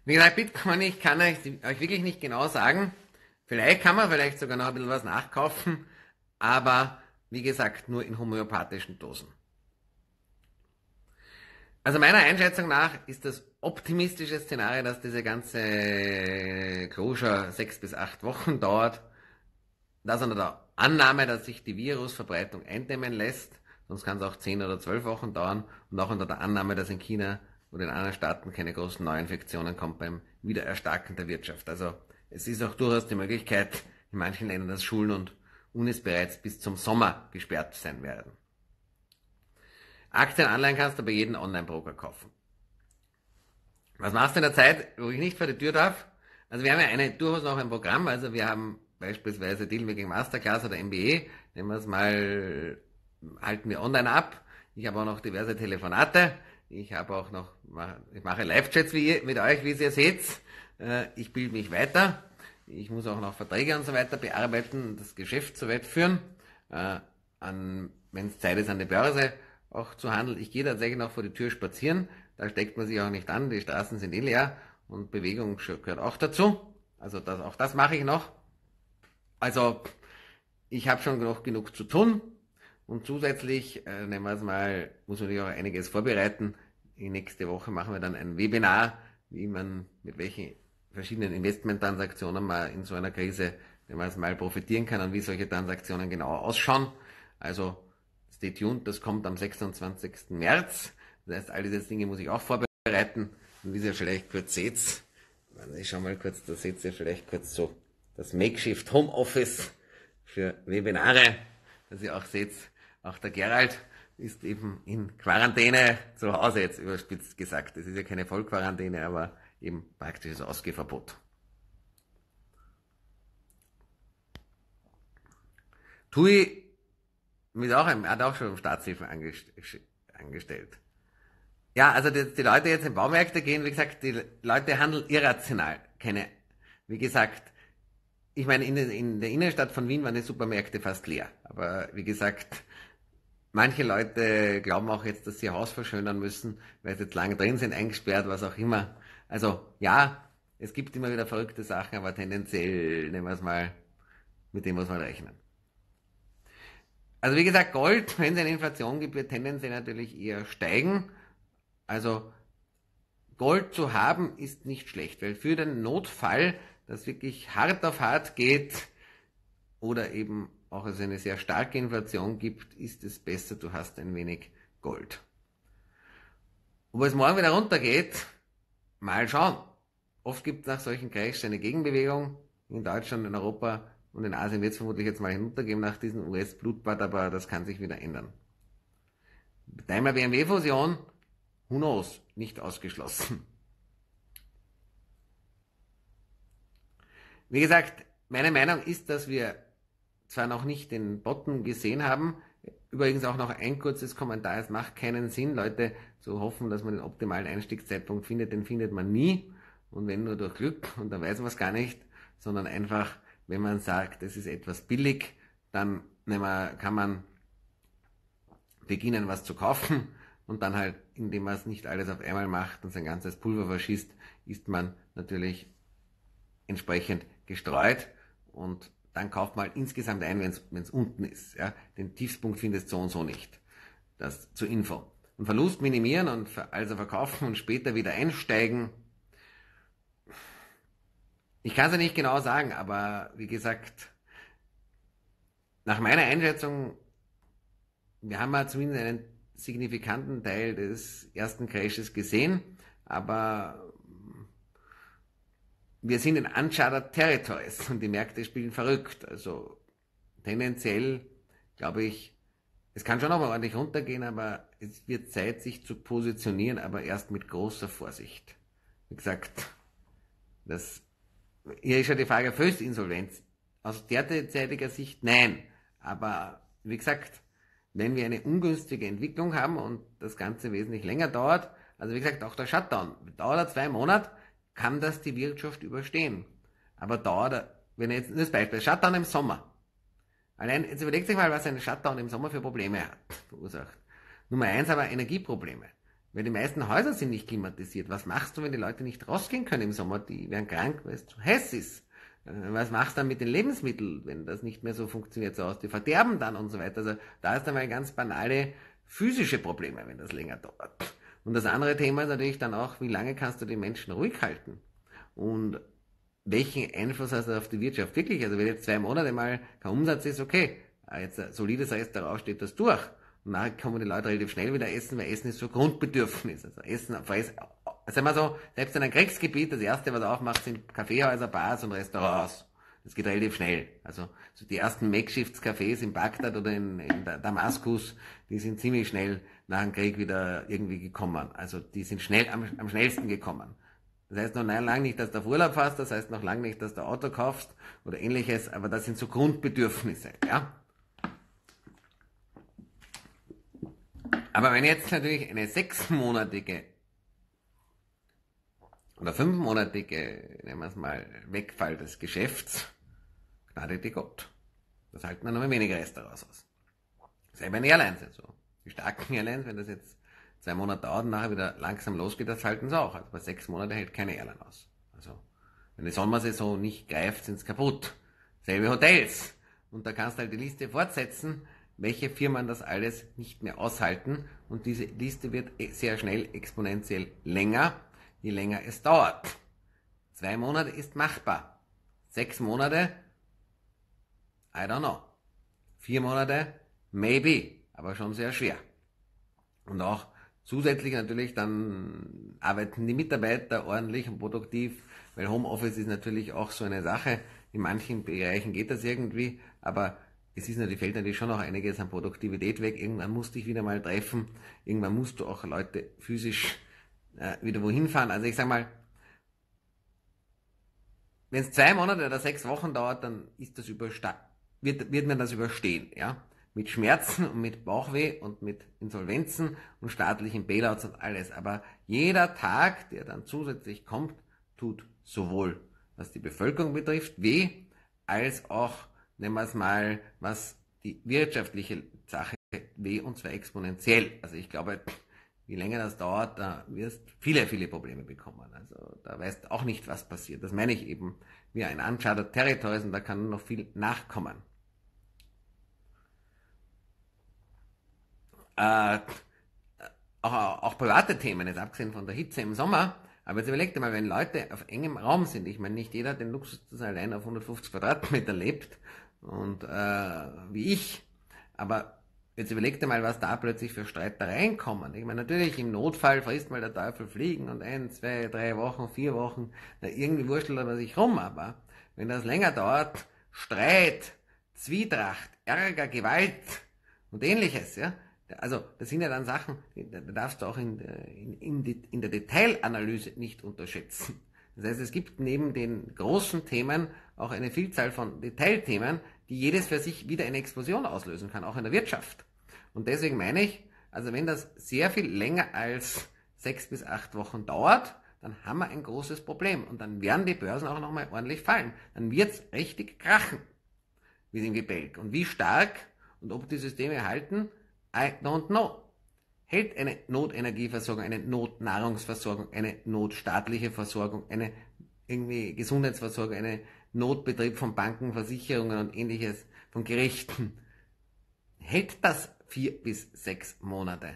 Wie gesagt, Bitcoin, ich kann euch, euch wirklich nicht genau sagen. Vielleicht kann man vielleicht sogar noch ein bisschen was nachkaufen aber wie gesagt nur in homöopathischen Dosen. Also meiner Einschätzung nach ist das optimistische Szenario, dass diese ganze Closure sechs bis acht Wochen dauert, das unter der Annahme, dass sich die Virusverbreitung eindämmen lässt, sonst kann es auch zehn oder zwölf Wochen dauern und auch unter der Annahme, dass in China oder in anderen Staaten keine großen Neuinfektionen kommt beim Wiedererstarken der Wirtschaft. Also es ist auch durchaus die Möglichkeit in manchen Ländern, dass Schulen und Unis bereits bis zum Sommer gesperrt sein werden. Aktien Anleihen kannst du bei jedem Online-Broker kaufen. Was machst du in der Zeit, wo ich nicht vor die Tür darf? Also wir haben ja eine, durchaus noch ein Programm, also wir haben beispielsweise Dealmaking Masterclass oder MBA, nehmen wir es mal, halten wir online ab. Ich habe auch noch diverse Telefonate. Ich habe auch noch, ich mache Live-Chats mit euch, wie ihr seht. Äh, ich bilde mich weiter. Ich muss auch noch Verträge und so weiter bearbeiten, das Geschäft so weit führen. Äh, Wenn es Zeit ist, an der Börse auch zu handeln. Ich gehe tatsächlich noch vor die Tür spazieren. Da steckt man sich auch nicht an. Die Straßen sind eh leer und Bewegung gehört auch dazu. Also das, auch das mache ich noch. Also ich habe schon noch genug zu tun. Und zusätzlich, äh, nehmen wir es mal, muss man natürlich auch einiges vorbereiten. Die nächste Woche machen wir dann ein Webinar, wie man mit welchen verschiedenen Investmenttransaktionen man in so einer Krise, nehmen wir es mal, profitieren kann und wie solche Transaktionen genau ausschauen. Also stay tuned, das kommt am 26. März. Das heißt, all diese Dinge muss ich auch vorbereiten. Und wie ihr vielleicht kurz seht, ich schau mal kurz, da seht ihr vielleicht kurz so das Makeshift Homeoffice für Webinare, dass ihr auch seht, auch der Gerald ist eben in Quarantäne zu Hause, jetzt überspitzt gesagt. Das ist ja keine Vollquarantäne, aber eben praktisches Ausgehverbot. Tui mit auch einem, hat auch schon Staatshilfen angestellt. Ja, also die, die Leute jetzt in Baumärkte gehen, wie gesagt, die Leute handeln irrational. Keine, wie gesagt, ich meine, in, in der Innenstadt von Wien waren die Supermärkte fast leer. Aber wie gesagt, Manche Leute glauben auch jetzt, dass sie ihr Haus verschönern müssen, weil sie jetzt lange drin sind, eingesperrt, was auch immer. Also ja, es gibt immer wieder verrückte Sachen, aber tendenziell nehmen wir es mal, mit dem muss man rechnen. Also wie gesagt, Gold, wenn es eine Inflation gibt, wird tendenziell natürlich eher steigen. Also Gold zu haben ist nicht schlecht, weil für den Notfall, dass wirklich hart auf hart geht oder eben auch es eine sehr starke Inflation gibt, ist es besser, du hast ein wenig Gold. Ob es morgen wieder runtergeht, mal schauen. Oft gibt es nach solchen Crashs eine Gegenbewegung. In Deutschland, in Europa und in Asien wird es vermutlich jetzt mal hinuntergehen nach diesem US-Blutbad, aber das kann sich wieder ändern. Daimler BMW-Fusion, who knows, nicht ausgeschlossen. Wie gesagt, meine Meinung ist, dass wir zwar noch nicht den Bottom gesehen haben, übrigens auch noch ein kurzes Kommentar, es macht keinen Sinn, Leute zu hoffen, dass man den optimalen Einstiegszeitpunkt findet, den findet man nie und wenn nur durch Glück und dann weiß man es gar nicht, sondern einfach, wenn man sagt, es ist etwas billig, dann kann man beginnen, was zu kaufen und dann halt, indem man es nicht alles auf einmal macht und sein ganzes Pulver verschießt, ist man natürlich entsprechend gestreut und dann kauft mal insgesamt ein, wenn es unten ist. Ja? Den Tiefspunkt findest du so und so nicht. Das zur Info. Und Verlust minimieren und also verkaufen und später wieder einsteigen. Ich kann es ja nicht genau sagen, aber wie gesagt, nach meiner Einschätzung, wir haben ja zumindest einen signifikanten Teil des ersten Crashes gesehen, aber wir sind in uncharted territories und die Märkte spielen verrückt. Also tendenziell glaube ich, es kann schon noch mal ordentlich runtergehen, aber es wird Zeit, sich zu positionieren, aber erst mit großer Vorsicht. Wie gesagt, das, hier ist ja die Frage First Insolvenz. Aus derzeitiger Sicht nein. Aber wie gesagt, wenn wir eine ungünstige Entwicklung haben und das Ganze wesentlich länger dauert, also wie gesagt, auch der Shutdown dauert zwei Monate, kann das die Wirtschaft überstehen. Aber dauert, wenn jetzt das Beispiel, Shutdown im Sommer. Allein, jetzt überlegt sich mal, was ein Shutdown im Sommer für Probleme hat, verursacht. Nummer eins aber Energieprobleme. Weil die meisten Häuser sind nicht klimatisiert. Was machst du, wenn die Leute nicht rausgehen können im Sommer? Die werden krank, weil es zu heiß ist. Äh, was machst du dann mit den Lebensmitteln, wenn das nicht mehr so funktioniert so aus? Die verderben dann und so weiter. Also da ist dann mal ganz banale physische Probleme, wenn das länger dauert. Und das andere Thema ist natürlich dann auch, wie lange kannst du die Menschen ruhig halten? Und welchen Einfluss hast du auf die Wirtschaft? Wirklich, also wenn jetzt zwei Monate mal kein Umsatz ist, okay, jetzt ein solides Restaurant steht das durch. Und nachher kommen die Leute relativ schnell wieder essen, weil Essen ist so Grundbedürfnis. Also Essen, sagen wir so, selbst in einem Kriegsgebiet, das erste, was aufmacht, sind Kaffeehäuser, Bars und Restaurants. Das geht relativ schnell. Also so die ersten Makeshifts-Cafés in Bagdad oder in, in Damaskus, die sind ziemlich schnell nach dem Krieg wieder irgendwie gekommen. Also die sind schnell am, am schnellsten gekommen. Das heißt noch lange nicht, dass du auf Urlaub fährst, das heißt noch lange nicht, dass du Auto kaufst oder ähnliches, aber das sind so Grundbedürfnisse, ja. Aber wenn jetzt natürlich eine sechsmonatige oder fünfmonatige, nehmen wir es mal, Wegfall des Geschäfts, gnade die Gott. Das halten wir noch weniger Restaurants aus. Selber in Airlines jetzt so. Die starken Airlines, wenn das jetzt zwei Monate dauert und nachher wieder langsam losgeht, das halten sie auch. Also bei sechs Monaten hält keine Airline aus. Also, wenn die Sommersaison nicht greift, sind es kaputt. Selbe Hotels. Und da kannst du halt die Liste fortsetzen, welche Firmen das alles nicht mehr aushalten. Und diese Liste wird sehr schnell exponentiell länger, je länger es dauert. Zwei Monate ist machbar. Sechs Monate, I don't know. Vier Monate, maybe, aber schon sehr schwer. Und auch Zusätzlich natürlich dann arbeiten die Mitarbeiter ordentlich und produktiv, weil Homeoffice ist natürlich auch so eine Sache. In manchen Bereichen geht das irgendwie, aber es ist natürlich, fällt natürlich schon noch einiges an Produktivität weg. Irgendwann musst du dich wieder mal treffen. Irgendwann musst du auch Leute physisch äh, wieder wohin fahren. Also ich sag mal, wenn es zwei Monate oder sechs Wochen dauert, dann ist das wird, wird man das überstehen, ja mit Schmerzen und mit Bauchweh und mit Insolvenzen und staatlichen Bailouts und alles. Aber jeder Tag, der dann zusätzlich kommt, tut sowohl, was die Bevölkerung betrifft, weh, als auch, nehmen wir es mal, was die wirtschaftliche Sache weh und zwar exponentiell. Also ich glaube, je länger das dauert, da wirst viele, viele Probleme bekommen. Also da weißt du auch nicht, was passiert. Das meine ich eben wie ein Uncharted Territories und da kann noch viel nachkommen. äh, auch, auch private Themen, jetzt abgesehen von der Hitze im Sommer, aber jetzt überlegt mal, wenn Leute auf engem Raum sind, ich meine, nicht jeder hat den Luxus, dass er allein auf 150 Quadratmeter lebt und äh, wie ich, aber jetzt überlegt mal, was da plötzlich für Streitereien kommen. Ich meine, natürlich im Notfall frisst mal der Teufel fliegen und ein, zwei, drei Wochen, vier Wochen, na, irgendwie wurschtelt er sich rum, aber wenn das länger dauert, Streit, Zwietracht, Ärger, Gewalt und ähnliches, ja, also das sind ja dann Sachen, da darfst du auch in, in, in, der Detailanalyse nicht unterschätzen. Das heißt, es gibt neben den großen Themen auch eine Vielzahl von Detailthemen, die jedes für sich wieder eine Explosion auslösen kann, auch in der Wirtschaft. Und deswegen meine ich, also wenn das sehr viel länger als sechs bis acht Wochen dauert, dann haben wir ein großes Problem. Und dann werden die Börsen auch nochmal ordentlich fallen. Dann wird's richtig krachen, es im Gebälk. Und wie stark und ob die Systeme halten, I don't know. Hält eine Notenergieversorgung, eine Notnahrungsversorgung, eine notstaatliche Versorgung, eine irgendwie Gesundheitsversorgung, eine Notbetrieb von Banken, Versicherungen und ähnliches, von Gerichten, hält das vier bis sechs Monate?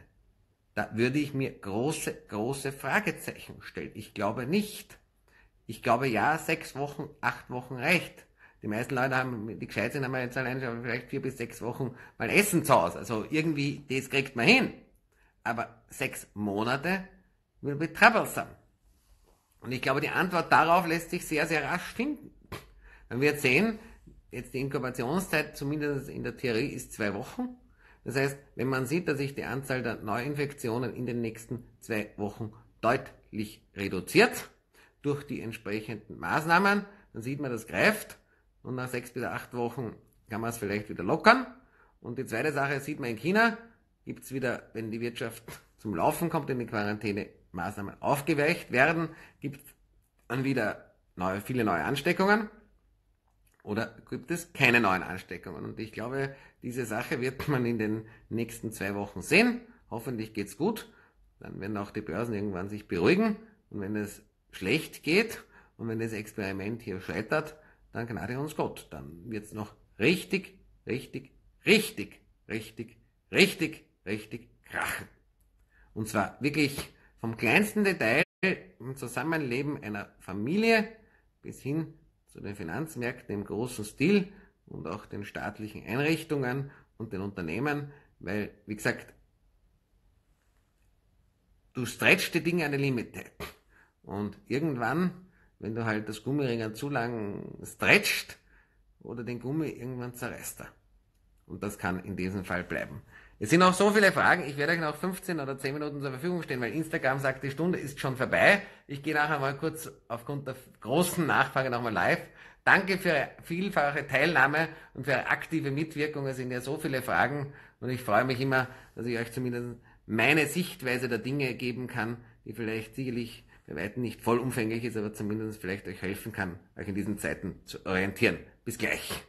Da würde ich mir große, große Fragezeichen stellen. Ich glaube nicht. Ich glaube ja, sechs Wochen, acht Wochen reicht. Die meisten Leute haben, die gescheit sind, haben jetzt allein schon vielleicht vier bis sechs Wochen mal Essen zu Hause. Also irgendwie, das kriegt man hin. Aber sechs Monate will be troublesome. Und ich glaube, die Antwort darauf lässt sich sehr, sehr rasch finden. Wenn wir jetzt sehen, jetzt die Inkubationszeit, zumindest in der Theorie, ist zwei Wochen. Das heißt, wenn man sieht, dass sich die Anzahl der Neuinfektionen in den nächsten zwei Wochen deutlich reduziert durch die entsprechenden Maßnahmen, dann sieht man, das greift und nach sechs bis acht Wochen kann man es vielleicht wieder lockern. Und die zweite Sache sieht man in China, gibt es wieder, wenn die Wirtschaft zum Laufen kommt, in die Quarantäne Maßnahmen aufgeweicht werden, gibt es dann wieder neue, viele neue Ansteckungen oder gibt es keine neuen Ansteckungen. Und ich glaube, diese Sache wird man in den nächsten zwei Wochen sehen. Hoffentlich geht's gut. Dann werden auch die Börsen irgendwann sich beruhigen. Und wenn es schlecht geht und wenn das Experiment hier scheitert, dann gnade uns Gott. Dann wird's noch richtig, richtig, richtig, richtig, richtig, richtig krachen. Und zwar wirklich vom kleinsten Detail im Zusammenleben einer Familie bis hin zu den Finanzmärkten im großen Stil und auch den staatlichen Einrichtungen und den Unternehmen, weil, wie gesagt, du stretchst die Dinge an die Limite. Und irgendwann wenn du halt das Gummiring zu lang stretcht oder den Gummi irgendwann zerreißt er. Und das kann in diesem Fall bleiben. Es sind noch so viele Fragen. Ich werde euch noch 15 oder 10 Minuten zur Verfügung stehen, weil Instagram sagt, die Stunde ist schon vorbei. Ich gehe nachher mal kurz aufgrund der großen Nachfrage nochmal live. Danke für eure vielfache Teilnahme und für eure aktive Mitwirkung. Es sind ja so viele Fragen und ich freue mich immer, dass ich euch zumindest meine Sichtweise der Dinge geben kann, die vielleicht sicherlich bei weitem nicht vollumfänglich ist, aber zumindest vielleicht euch helfen kann, euch in diesen Zeiten zu orientieren. Bis gleich.